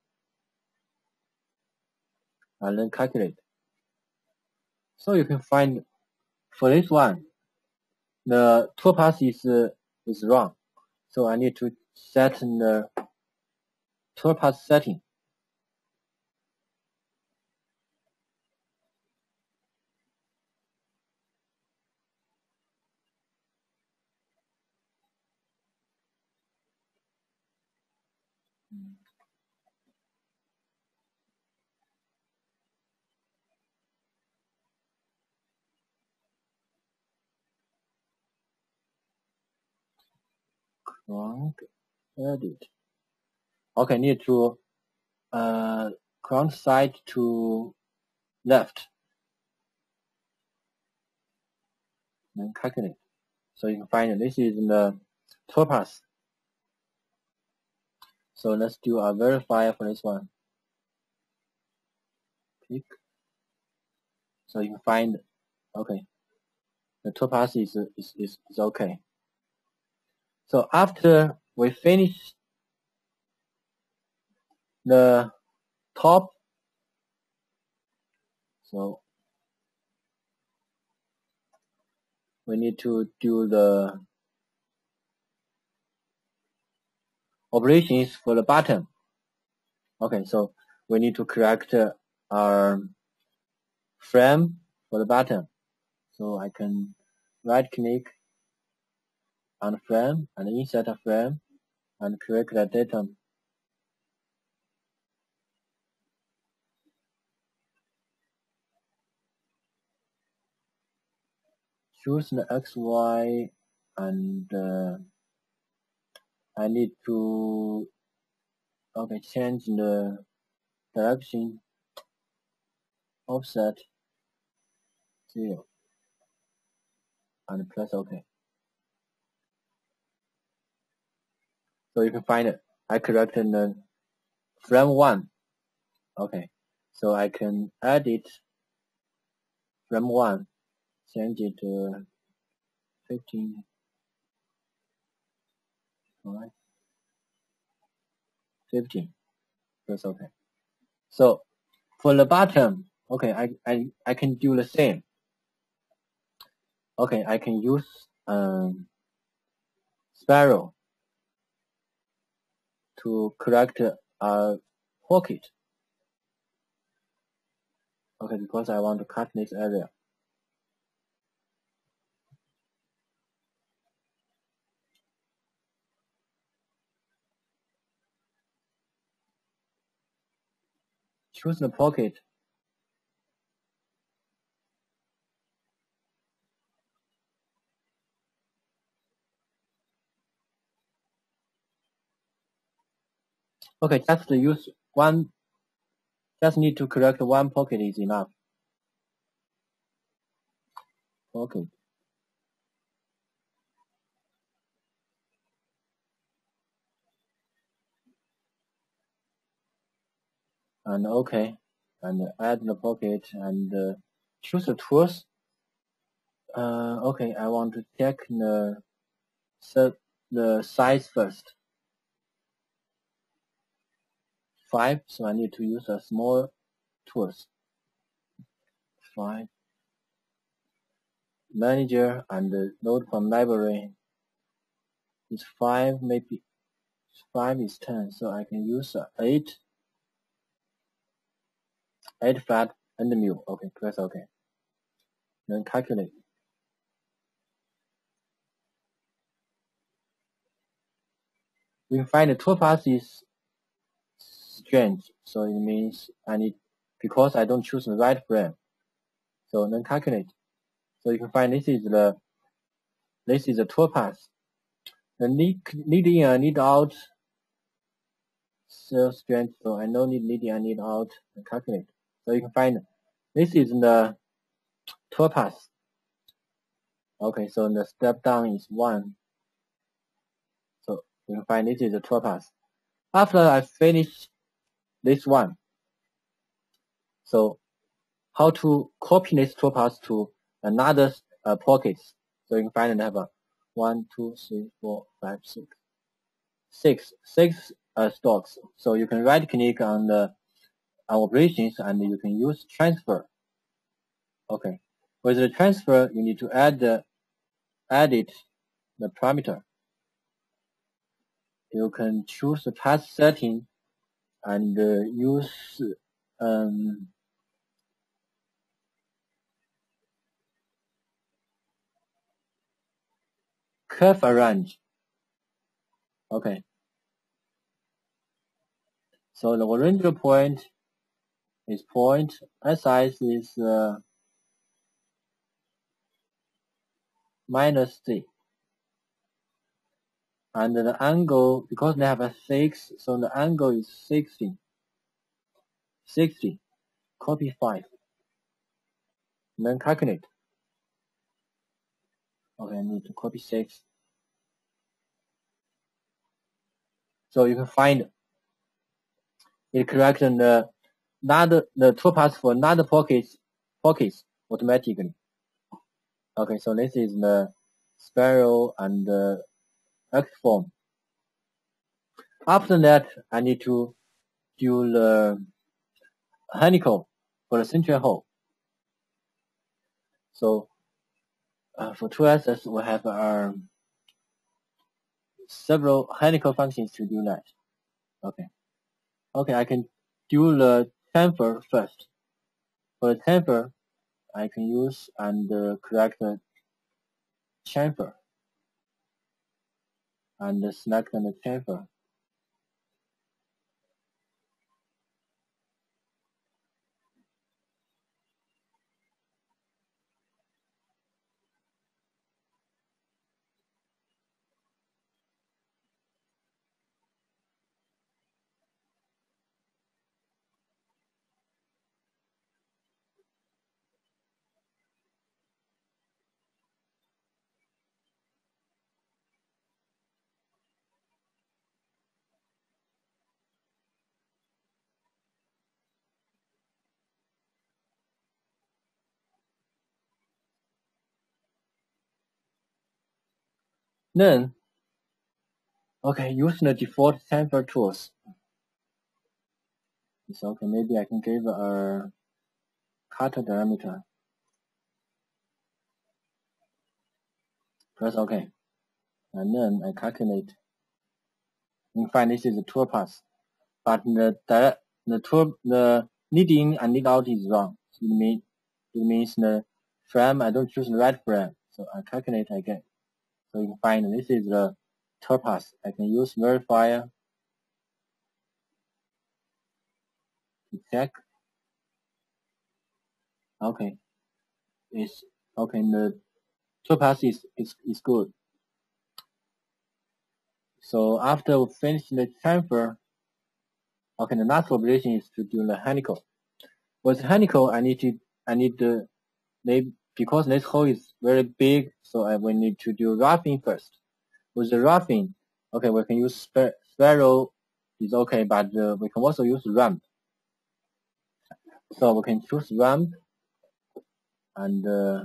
Speaker 1: and then calculate. So you can find for this one, the toolpath is, uh, is wrong. So I need to set the toolpath setting. Wrong edit. Okay, need to uh crown side to left. And calculate. So you can find this is the toolpath. So let's do a verifier for this one. Click. So you can find, okay, the toolpath is, is, is, is okay. So after we finish the top, so we need to do the operations for the button. Okay, so we need to correct our frame for the button. So I can right click on frame and insert a frame and create the datum. Choose the X, Y, and uh, I need to okay change the direction offset zero and press OK. So you can find it. I corrected the frame one. Okay, so I can edit frame one, change it to 15 Alright. 15. That's okay. So for the bottom, okay, I, I, I can do the same. Okay, I can use um, spiral to correct a pocket. Okay, because I want to cut this area. Choose the pocket. Okay, just use one, just need to correct one pocket is enough. Pocket. and OK and add the pocket and uh, choose the tools. Uh, okay, I want to check the the size first. Five, so I need to use a small tools. Five. manager and load from library is 5 maybe 5 is 10 so I can use 8 8 flat and mu okay press ok then calculate we find the toolpath is strange so it means I need because I don't choose the right frame so then calculate so you can find this is the this is the toolpath the need, need in and uh, need out cell strength, so I no need need in and need out and calculate. So you can find this is the toolpath. Okay, so the step down is one. So you can find this is the toolpath. After I finish this one, so how to copy this toolpath to another uh, pocket. So you can find another one, two, three, four, five, six, six, six uh, stocks. So you can right click on the on operations and you can use transfer. Okay. With the transfer, you need to add the edit the parameter. You can choose the path setting and uh, use um, curve arrange. Okay. So the original point is point, size is uh, minus z. And the angle, because they have a 6, so the angle is 60. 60. Copy 5. And then calculate. Okay, I need to copy 6. So you can find it correct the another the toolpath for another pockets pockets automatically. Okay, so this is the spiral and the X form. After that, I need to do the honeycomb for the central hole. So uh, for 2ss, we have our several honeycomb functions to do that. Okay. Okay, I can do the chamfer first. For the chamfer, I can use and uh, correct the chamfer and select the chamfer. Then, okay, use the default chamfer tools. It's okay, maybe I can give a cutter diameter. Press OK. And then I calculate. In fact, this is the toolpath. But the the tool the leading and lead out is wrong. So it means it means the frame I don't choose the right frame. So I calculate again. So you can find this is the toolpath. I can use verifier to check. Okay, it's okay. The toolpath is is is good. So after we finish the chamfer, okay, the last operation is to do the honeycomb. With honeycomb, I need to I need the maybe because this hole is very big, so I will need to do roughing first. With the roughing, okay, we can use sp spiral is okay, but uh, we can also use ramp. So we can choose ramp and uh,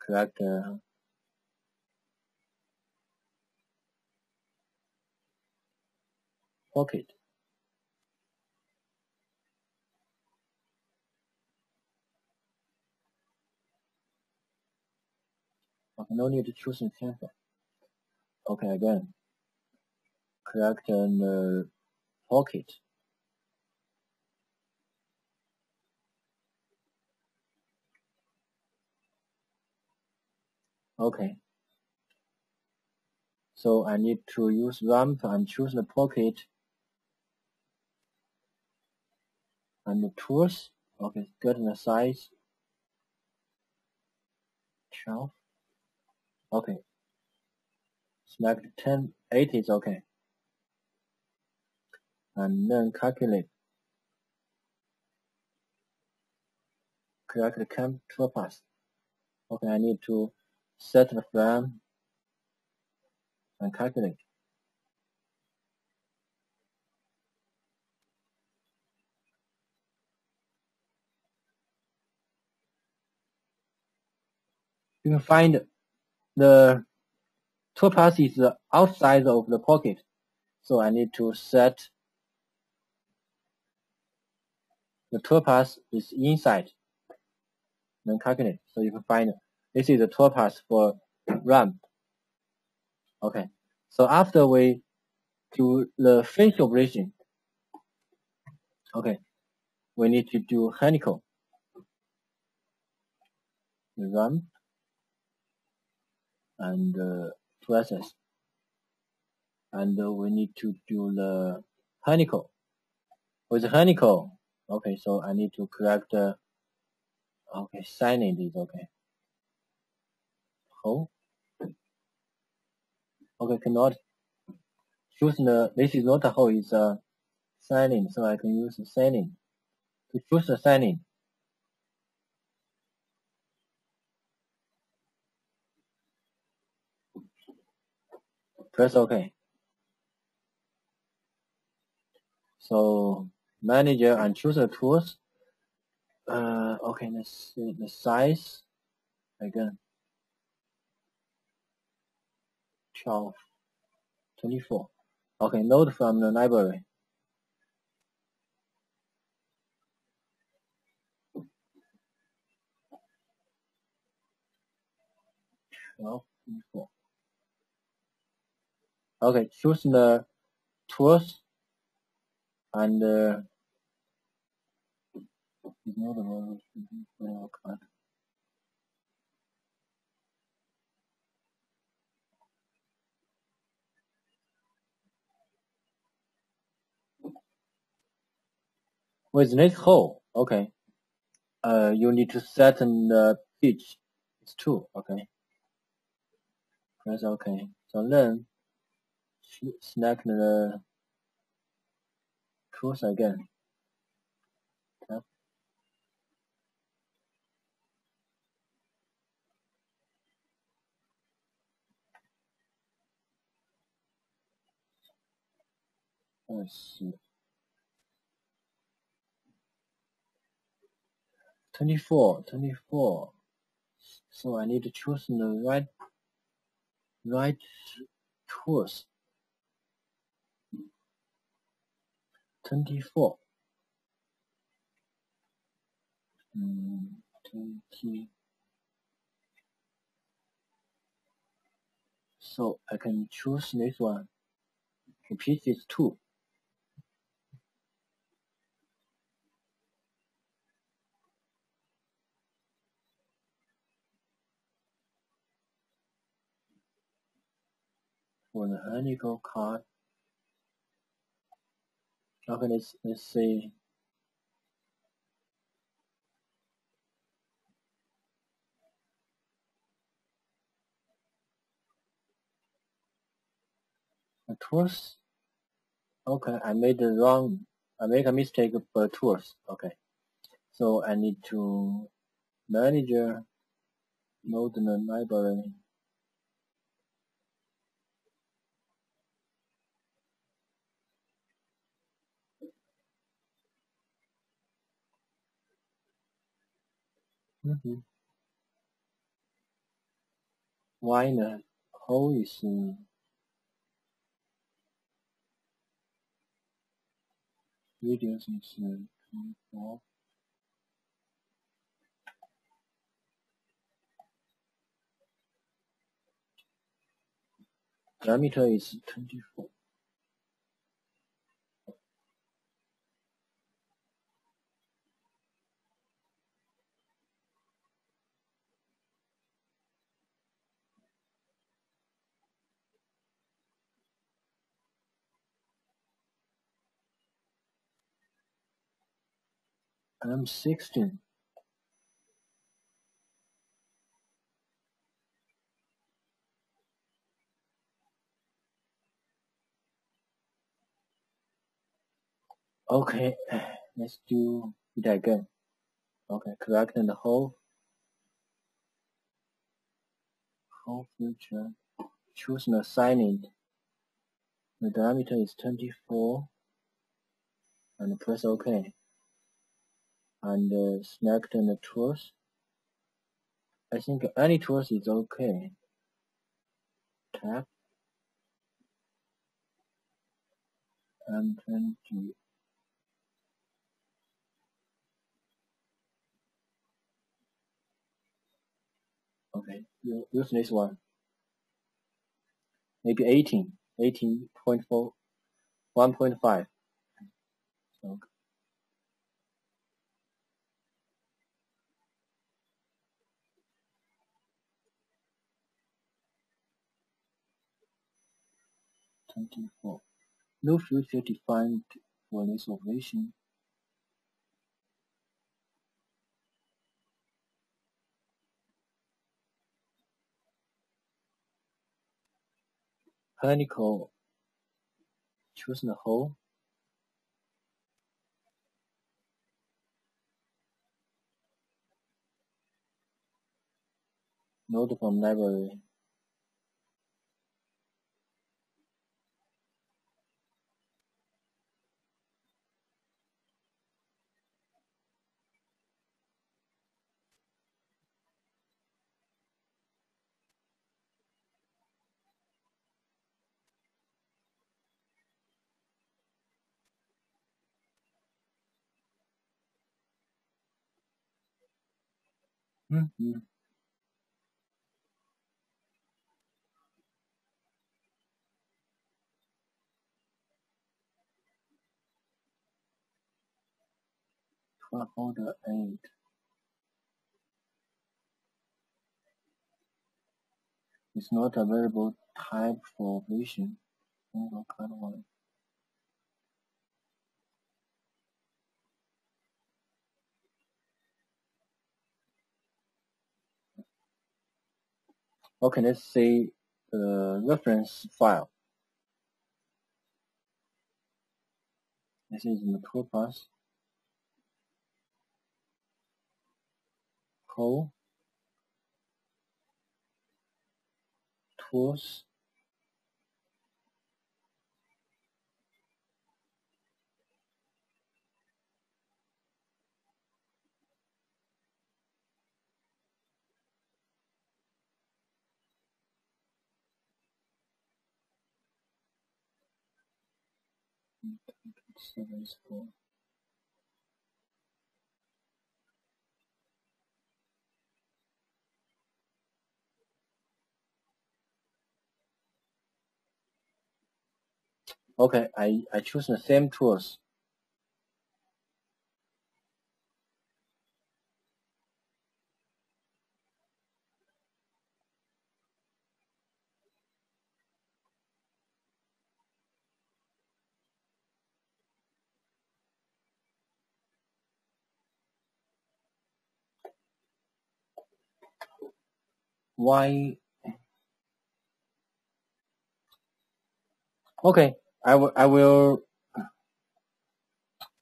Speaker 1: correct uh, pocket. Okay, no need to choose the cancel. Okay, again, correct the uh, pocket. Okay. So I need to use ramp and choose the pocket and the tools. Okay, get the size. 12. Okay. Select 10, 8 is okay. And then calculate. Correct the camp toolpath. Okay, I need to set the frame and calculate. You can find the toolpath is outside of the pocket, so I need to set the toolpath is inside. Then calculate, so you can find this is the toolpath for ramp. Okay, so after we do the finish operation, okay, we need to do honeycomb. Ramp and uh, process, and uh, we need to do the honeycomb. With honeycomb, okay, so I need to correct. Uh, okay, signing is okay. Hole. Okay, cannot choose the, this is not a hole, it's a signing, so I can use signing. To choose the signing, press OK. So manager and choose the tools. Uh, okay, let's see the size again. 12, 24. Okay, note from the library. Twelve, twenty-four. Okay, choose the tools and uh, With this hole, okay, uh, you need to set the pitch. It's two, okay. Press OK. So then select the tools again. Tap. Let's see. 24, 24. So I need to choose the right, right tools. 24. Mm, 20. So I can choose this one. Repeat this two. for the honeycomb card. Okay, let's, let's see. Tools. Okay, I made the wrong, I make a mistake for tools. Okay, so I need to manager the library. Mm-hmm. Why not? How is uh, videos is uh, diameter is 24. I'm 16. Okay, let's do it again. Okay, correct in the hole hole feature. Choose the signage. The diameter is 24 and press OK. And uh, select the tools. I think any tools is okay. Tap and 20 Okay, use this one. Maybe 18, 18.4, 1.5. So, Twenty-four. No feature defined for this operation. Helical choose the whole node from library Mm-hmm. Order eight. It's not a variable type for kind one. Okay, let's see the uh, reference file. This is in the toolpath. Call tools Okay, I, I choose the same tools. Why? Okay, I will, I will,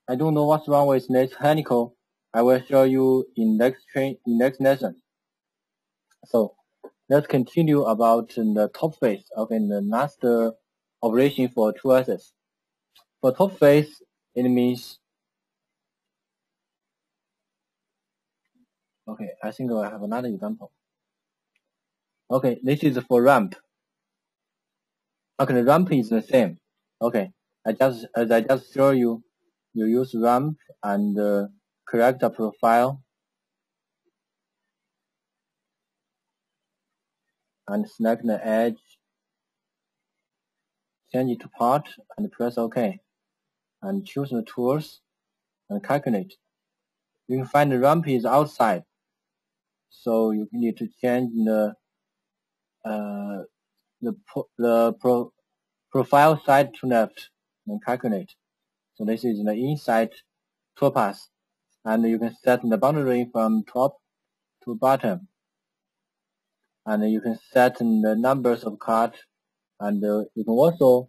Speaker 1: I don't know what's wrong with Helical. I will show you in next train, in next lesson. So let's continue about the top face. Okay, the last uh, operation for two assets. For top face, it means Okay, I think I have another example. Okay, this is for ramp. Okay, the ramp is the same. Okay, I just as I just show you, you use ramp and uh, correct the profile and select the edge change it to part and press OK. And choose the tools and calculate. You can find the ramp is outside. So you need to change the uh, the the pro, profile side to left and calculate. So this is the inside toolpath, and you can set the boundary from top to bottom, and you can set the numbers of cards, and uh, you can also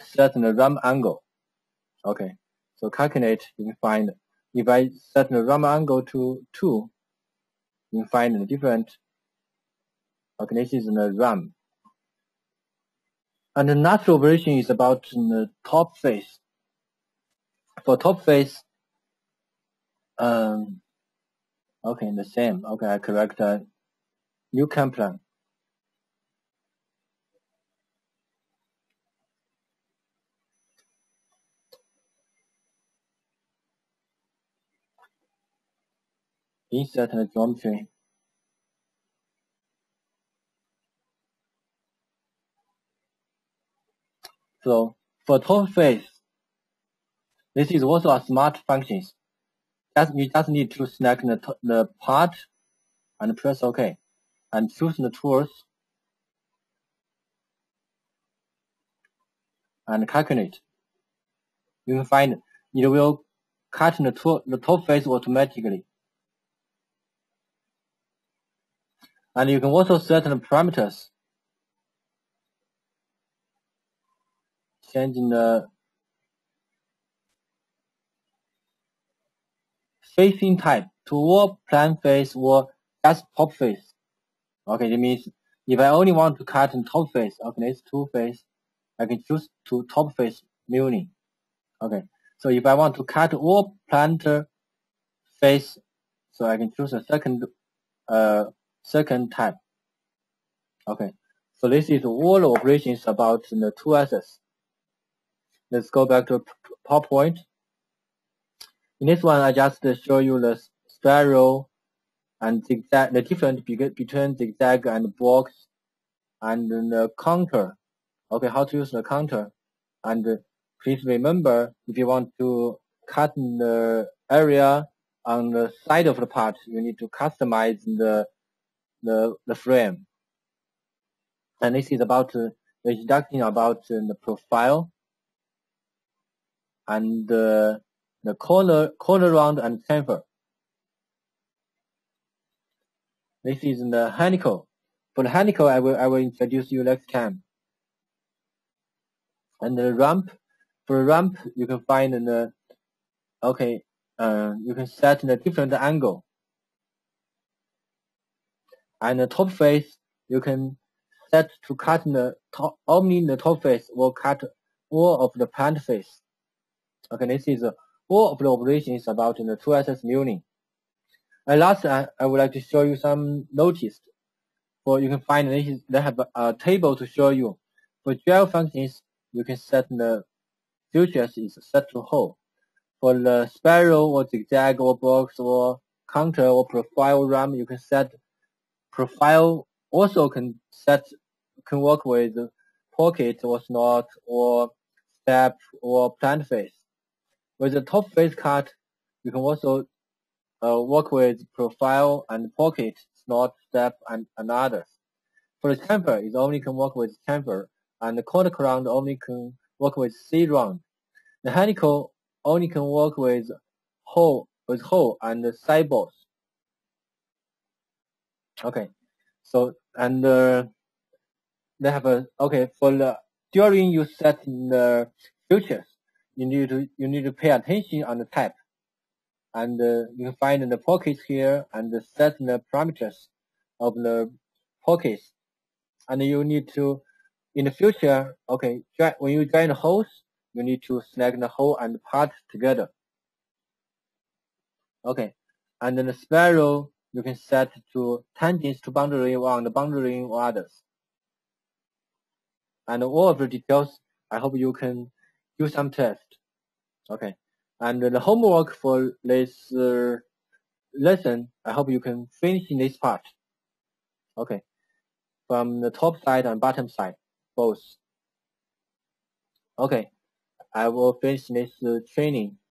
Speaker 1: set the ramp angle. Okay, so calculate. You can find if I set the ramp angle to two, you can find the different The RAM. And the natural operation is about the top face. For top face, um, okay, the same. Okay, I correct uh, new CAM plan. Insert the geometry. So for top face, this is also a smart function. Just, you just need to select the, the part and press OK and choose the tools and calculate. You can find it will cut the, the top face automatically. And you can also set the parameters changing the facing type to all plan face or just top face. Okay, it means if I only want to cut in top face, okay, it's two face, I can choose to top face milling. Okay, so if I want to cut all planter face, so I can choose a second, uh, second type. Okay, so this is all operations about the two axes. Let's go back to PowerPoint. In this one, I just show you the spiral and zigzag, the difference between zigzag and box and the contour. Okay, how to use the contour. And please remember, if you want to cut the area on the side of the part, you need to customize the the, the frame. And this is about uh, the introduction about uh, the profile and uh, the corner corner round and chamfer. This is the helical. For the helical, I will I will introduce you next time. And the ramp, for the ramp, you can find the okay. Uh, you can set the different angle. And the top face, you can set to cut the top only the top face or cut all of the plant face. Okay, this is all of the operations about the two axis milling. And last, I, I would like to show you some notice. For you can find this, they have a table to show you. For GL functions, you can set the features is set to whole. For the spiral or zigzag or box or contour or profile RAM, you can set profile also can set can work with pocket or slot or step or plant face. With the top face cut, you can also uh, work with profile and pocket, slot, step, and, and others. For the chamfer, it only can work with chamfer, and the corner round only can work with C round. The helical only can work with hole, with hole and the sideboards. Okay, so and uh, they have a okay for the during you set the features you need to you need to pay attention on the type, and uh, you can find the pockets here and set the parameters of the pockets, and you need to in the future okay when you join the holes you need to select the hole and the part together. Okay, and then the spiral you can set to tangents to boundary on the boundary or others. And all of the details, I hope you can do some test. Okay, and the homework for this uh, lesson, I hope you can finish in this part. Okay, from the top side and bottom side, both. Okay, I will finish this uh, training.